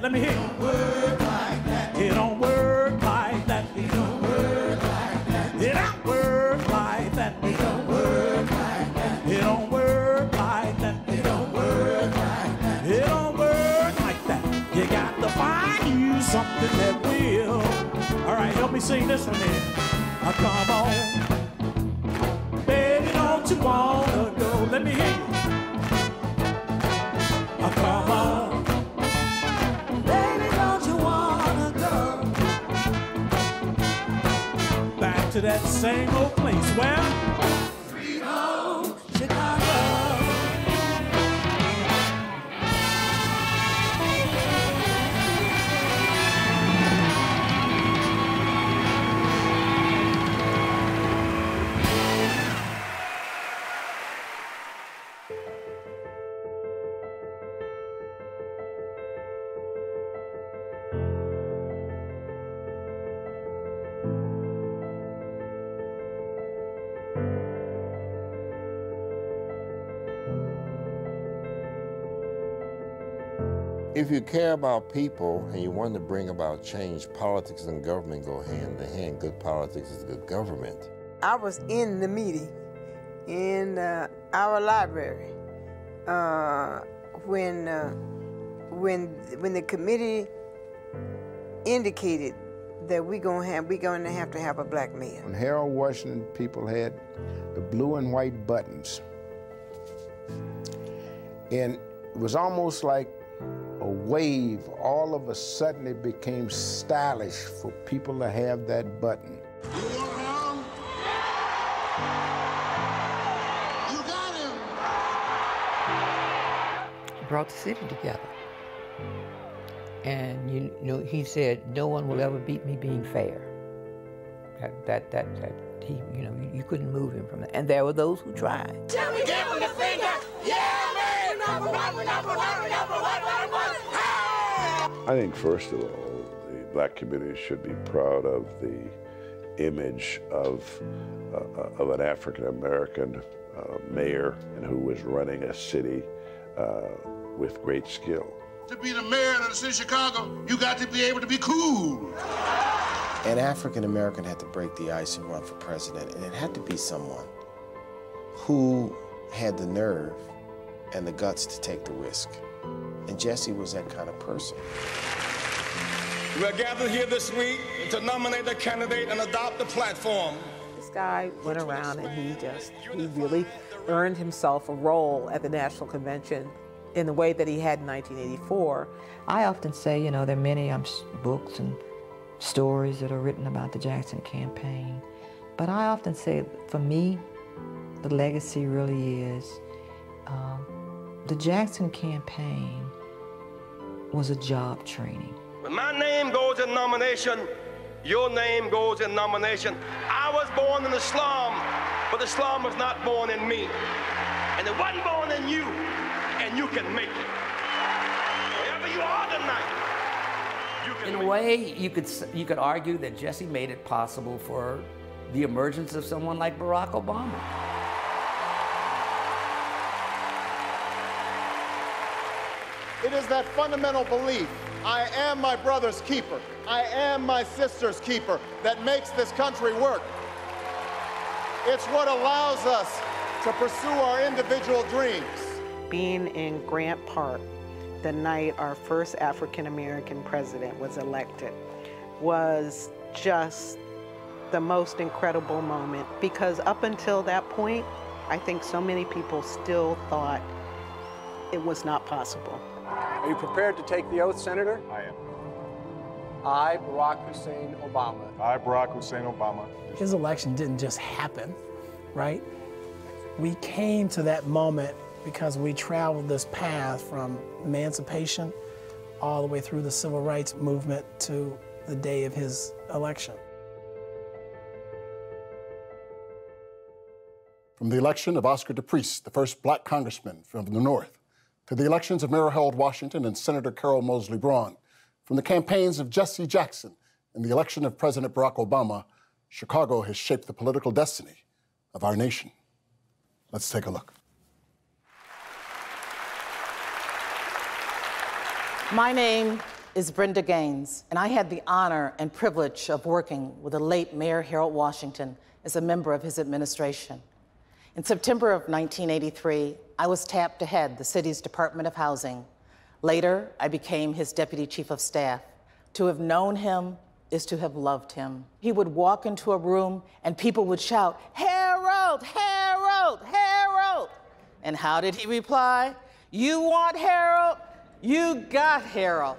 Let me hear you. Work like that. It don't work like that. It don't work like that. It don't work like that. It don't work like that. It don't work like that. It don't work like that. It don't work like that. You got to find you something that will. All right, help me sing this one then. Uh, come on. Baby, don't you wanna go? Let me hear. That same old place where If you care about people and you want to bring about change, politics and government go hand in hand. Good politics is good government. I was in the meeting in uh, our library uh, when uh, when when the committee indicated that we gonna have we gonna have to have a black man. When Harold Washington people had the blue and white buttons, and it was almost like a wave. All of a sudden, it became stylish for people to have that button. brought the city together. And you know, he said, "No one will ever beat me being fair." That that that, that he, you know, you, you couldn't move him from that. And there were those who tried. Tell me, give him the finger. Yeah, man. I think, first of all, the black community should be proud of the image of, uh, of an African American uh, mayor and who was running a city uh, with great skill. To be the mayor of the city of Chicago, you got to be able to be cool. An African American had to break the ice and run for president, and it had to be someone who had the nerve and the guts to take the risk. And Jesse was that kind of person. We are gathered here this week to nominate a candidate and adopt a platform. This guy went around and he just, he really earned himself a role at the National Convention in the way that he had in 1984. I often say, you know, there are many um, books and stories that are written about the Jackson campaign. But I often say, for me, the legacy really is um, the Jackson campaign was a job training. When my name goes in nomination, your name goes in nomination. I was born in the slum, but the slum was not born in me. And it wasn't born in you, and you can make it. Wherever you are tonight, you In a way, you could you could argue that Jesse made it possible for the emergence of someone like Barack Obama. It is that fundamental belief I am my brother's keeper, I am my sister's keeper that makes this country work. It's what allows us to pursue our individual dreams. Being in Grant Park the night our first African American president was elected was just the most incredible moment because up until that point, I think so many people still thought it was not possible. Are you prepared to take the oath, Senator? I am. I, Barack Hussein Obama. I, Barack Hussein Obama. His election didn't just happen, right? We came to that moment because we traveled this path from emancipation all the way through the civil rights movement to the day of his election. From the election of Oscar DePriest, the first black congressman from the North, to the elections of Mayor Harold Washington and Senator Carol Moseley Braun, from the campaigns of Jesse Jackson and the election of President Barack Obama, Chicago has shaped the political destiny of our nation. Let's take a look. My name is Brenda Gaines, and I had the honor and privilege of working with the late Mayor Harold Washington as a member of his administration. In September of 1983, I was tapped to head the city's Department of Housing. Later, I became his deputy chief of staff. To have known him is to have loved him. He would walk into a room and people would shout, Harold, Harold, Harold. And how did he reply? You want Harold? You got Harold.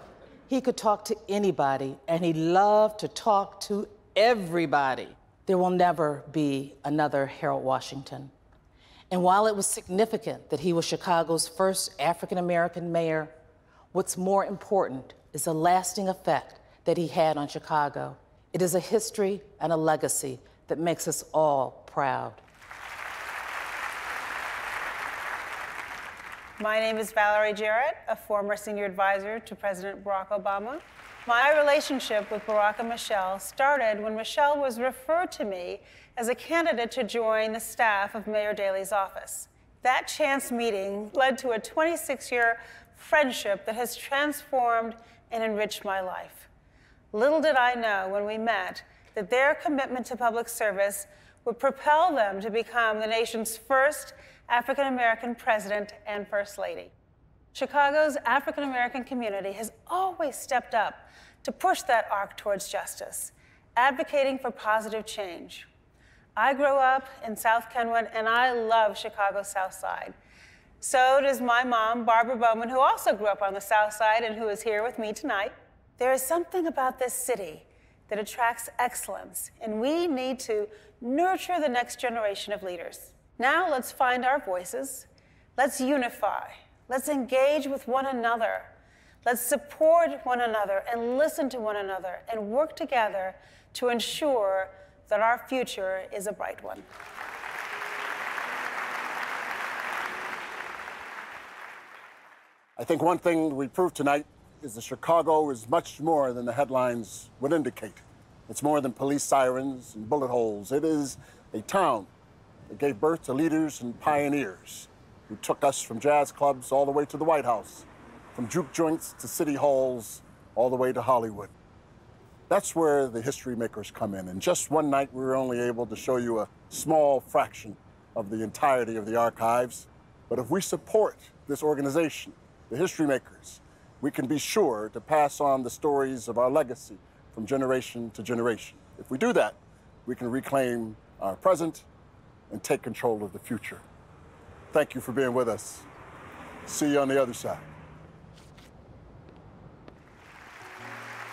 He could talk to anybody, and he loved to talk to everybody. There will never be another Harold Washington. And while it was significant that he was Chicago's first African American mayor, what's more important is the lasting effect that he had on Chicago. It is a history and a legacy that makes us all proud. My name is Valerie Jarrett, a former senior advisor to President Barack Obama. My relationship with Barack and Michelle started when Michelle was referred to me as a candidate to join the staff of Mayor Daley's office. That chance meeting led to a 26 year friendship that has transformed and enriched my life. Little did I know when we met that their commitment to public service would propel them to become the nation's first African American president and first lady. Chicago's African American community has always stepped up to push that arc towards justice, advocating for positive change. I grew up in South Kenwood and I love Chicago's South Side. So does my mom, Barbara Bowman, who also grew up on the South Side and who is here with me tonight. There is something about this city that attracts excellence, and we need to nurture the next generation of leaders. Now let's find our voices. Let's unify. Let's engage with one another. Let's support one another and listen to one another and work together to ensure that our future is a bright one. I think one thing we proved tonight is that Chicago is much more than the headlines would indicate. It's more than police sirens and bullet holes. It is a town that gave birth to leaders and pioneers who took us from jazz clubs all the way to the White House, from juke joints to city halls, all the way to Hollywood. That's where the history makers come in. And just one night, we were only able to show you a small fraction of the entirety of the archives. But if we support this organization, the history makers, we can be sure to pass on the stories of our legacy from generation to generation. If we do that, we can reclaim our present and take control of the future. Thank you for being with us. See you on the other side.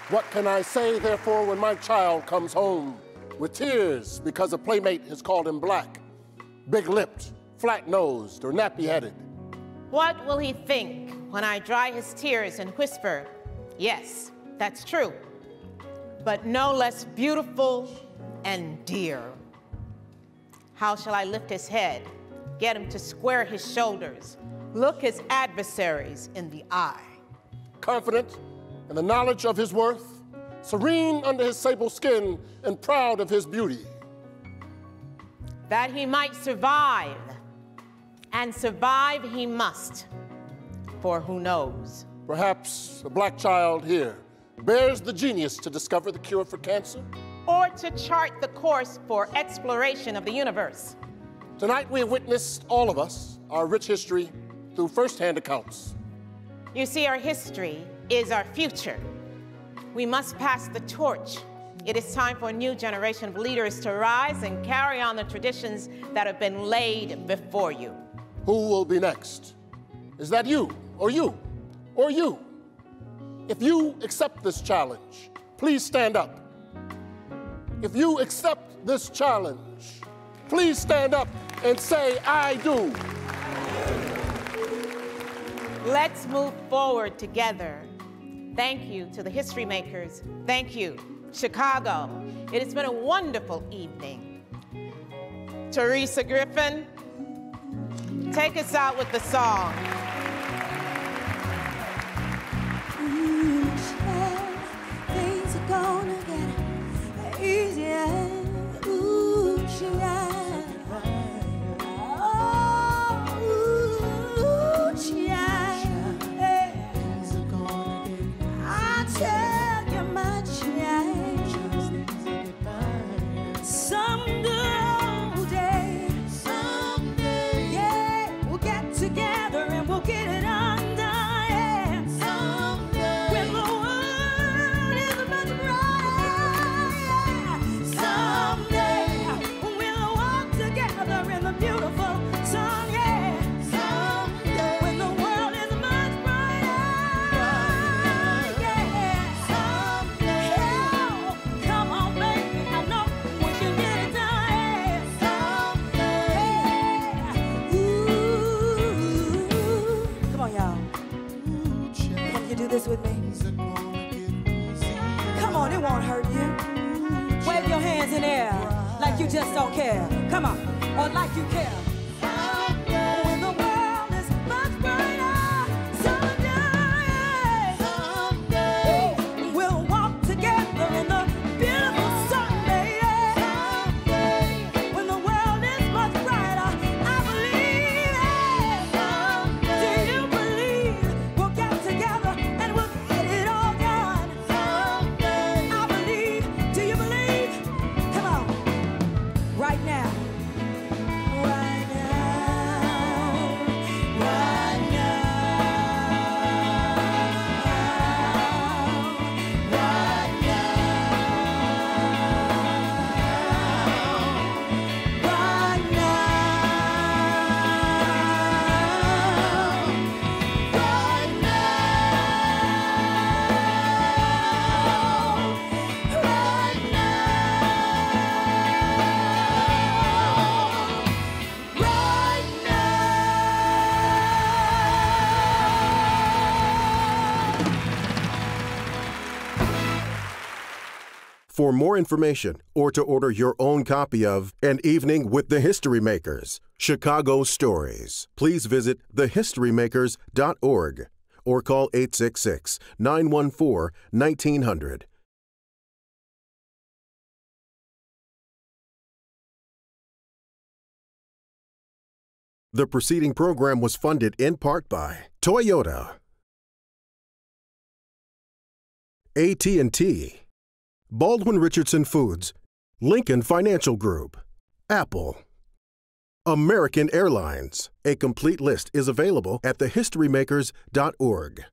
What can I say, therefore, when my child comes home with tears because a playmate has called him black, big lipped, flat nosed, or nappy headed? What will he think when I dry his tears and whisper, Yes, that's true, but no less beautiful and dear? How shall I lift his head, get him to square his shoulders, look his adversaries in the eye? Confident in the knowledge of his worth, serene under his sable skin, and proud of his beauty. That he might survive, and survive he must, for who knows? Perhaps a black child here bears the genius to discover the cure for cancer or to chart the course for exploration of the universe. Tonight we have witnessed, all of us, our rich history through firsthand accounts. You see, our history is our future. We must pass the torch. It is time for a new generation of leaders to rise and carry on the traditions that have been laid before you. Who will be next? Is that you, or you, or you? If you accept this challenge, please stand up. If you accept this challenge, please stand up and say, I do. Let's move forward together. Thank you to the history makers. Thank you, Chicago. It has been a wonderful evening. Teresa Griffin, take us out with the song. Ooh. Like you just don't care. Come on, or like you care. For more information or to order your own copy of An Evening with the History Makers Chicago Stories, please visit thehistorymakers.org or call 866 914 1900. The preceding program was funded in part by Toyota, AT&T, Baldwin Richardson Foods, Lincoln Financial Group, Apple, American Airlines. A complete list is available at thehistorymakers.org.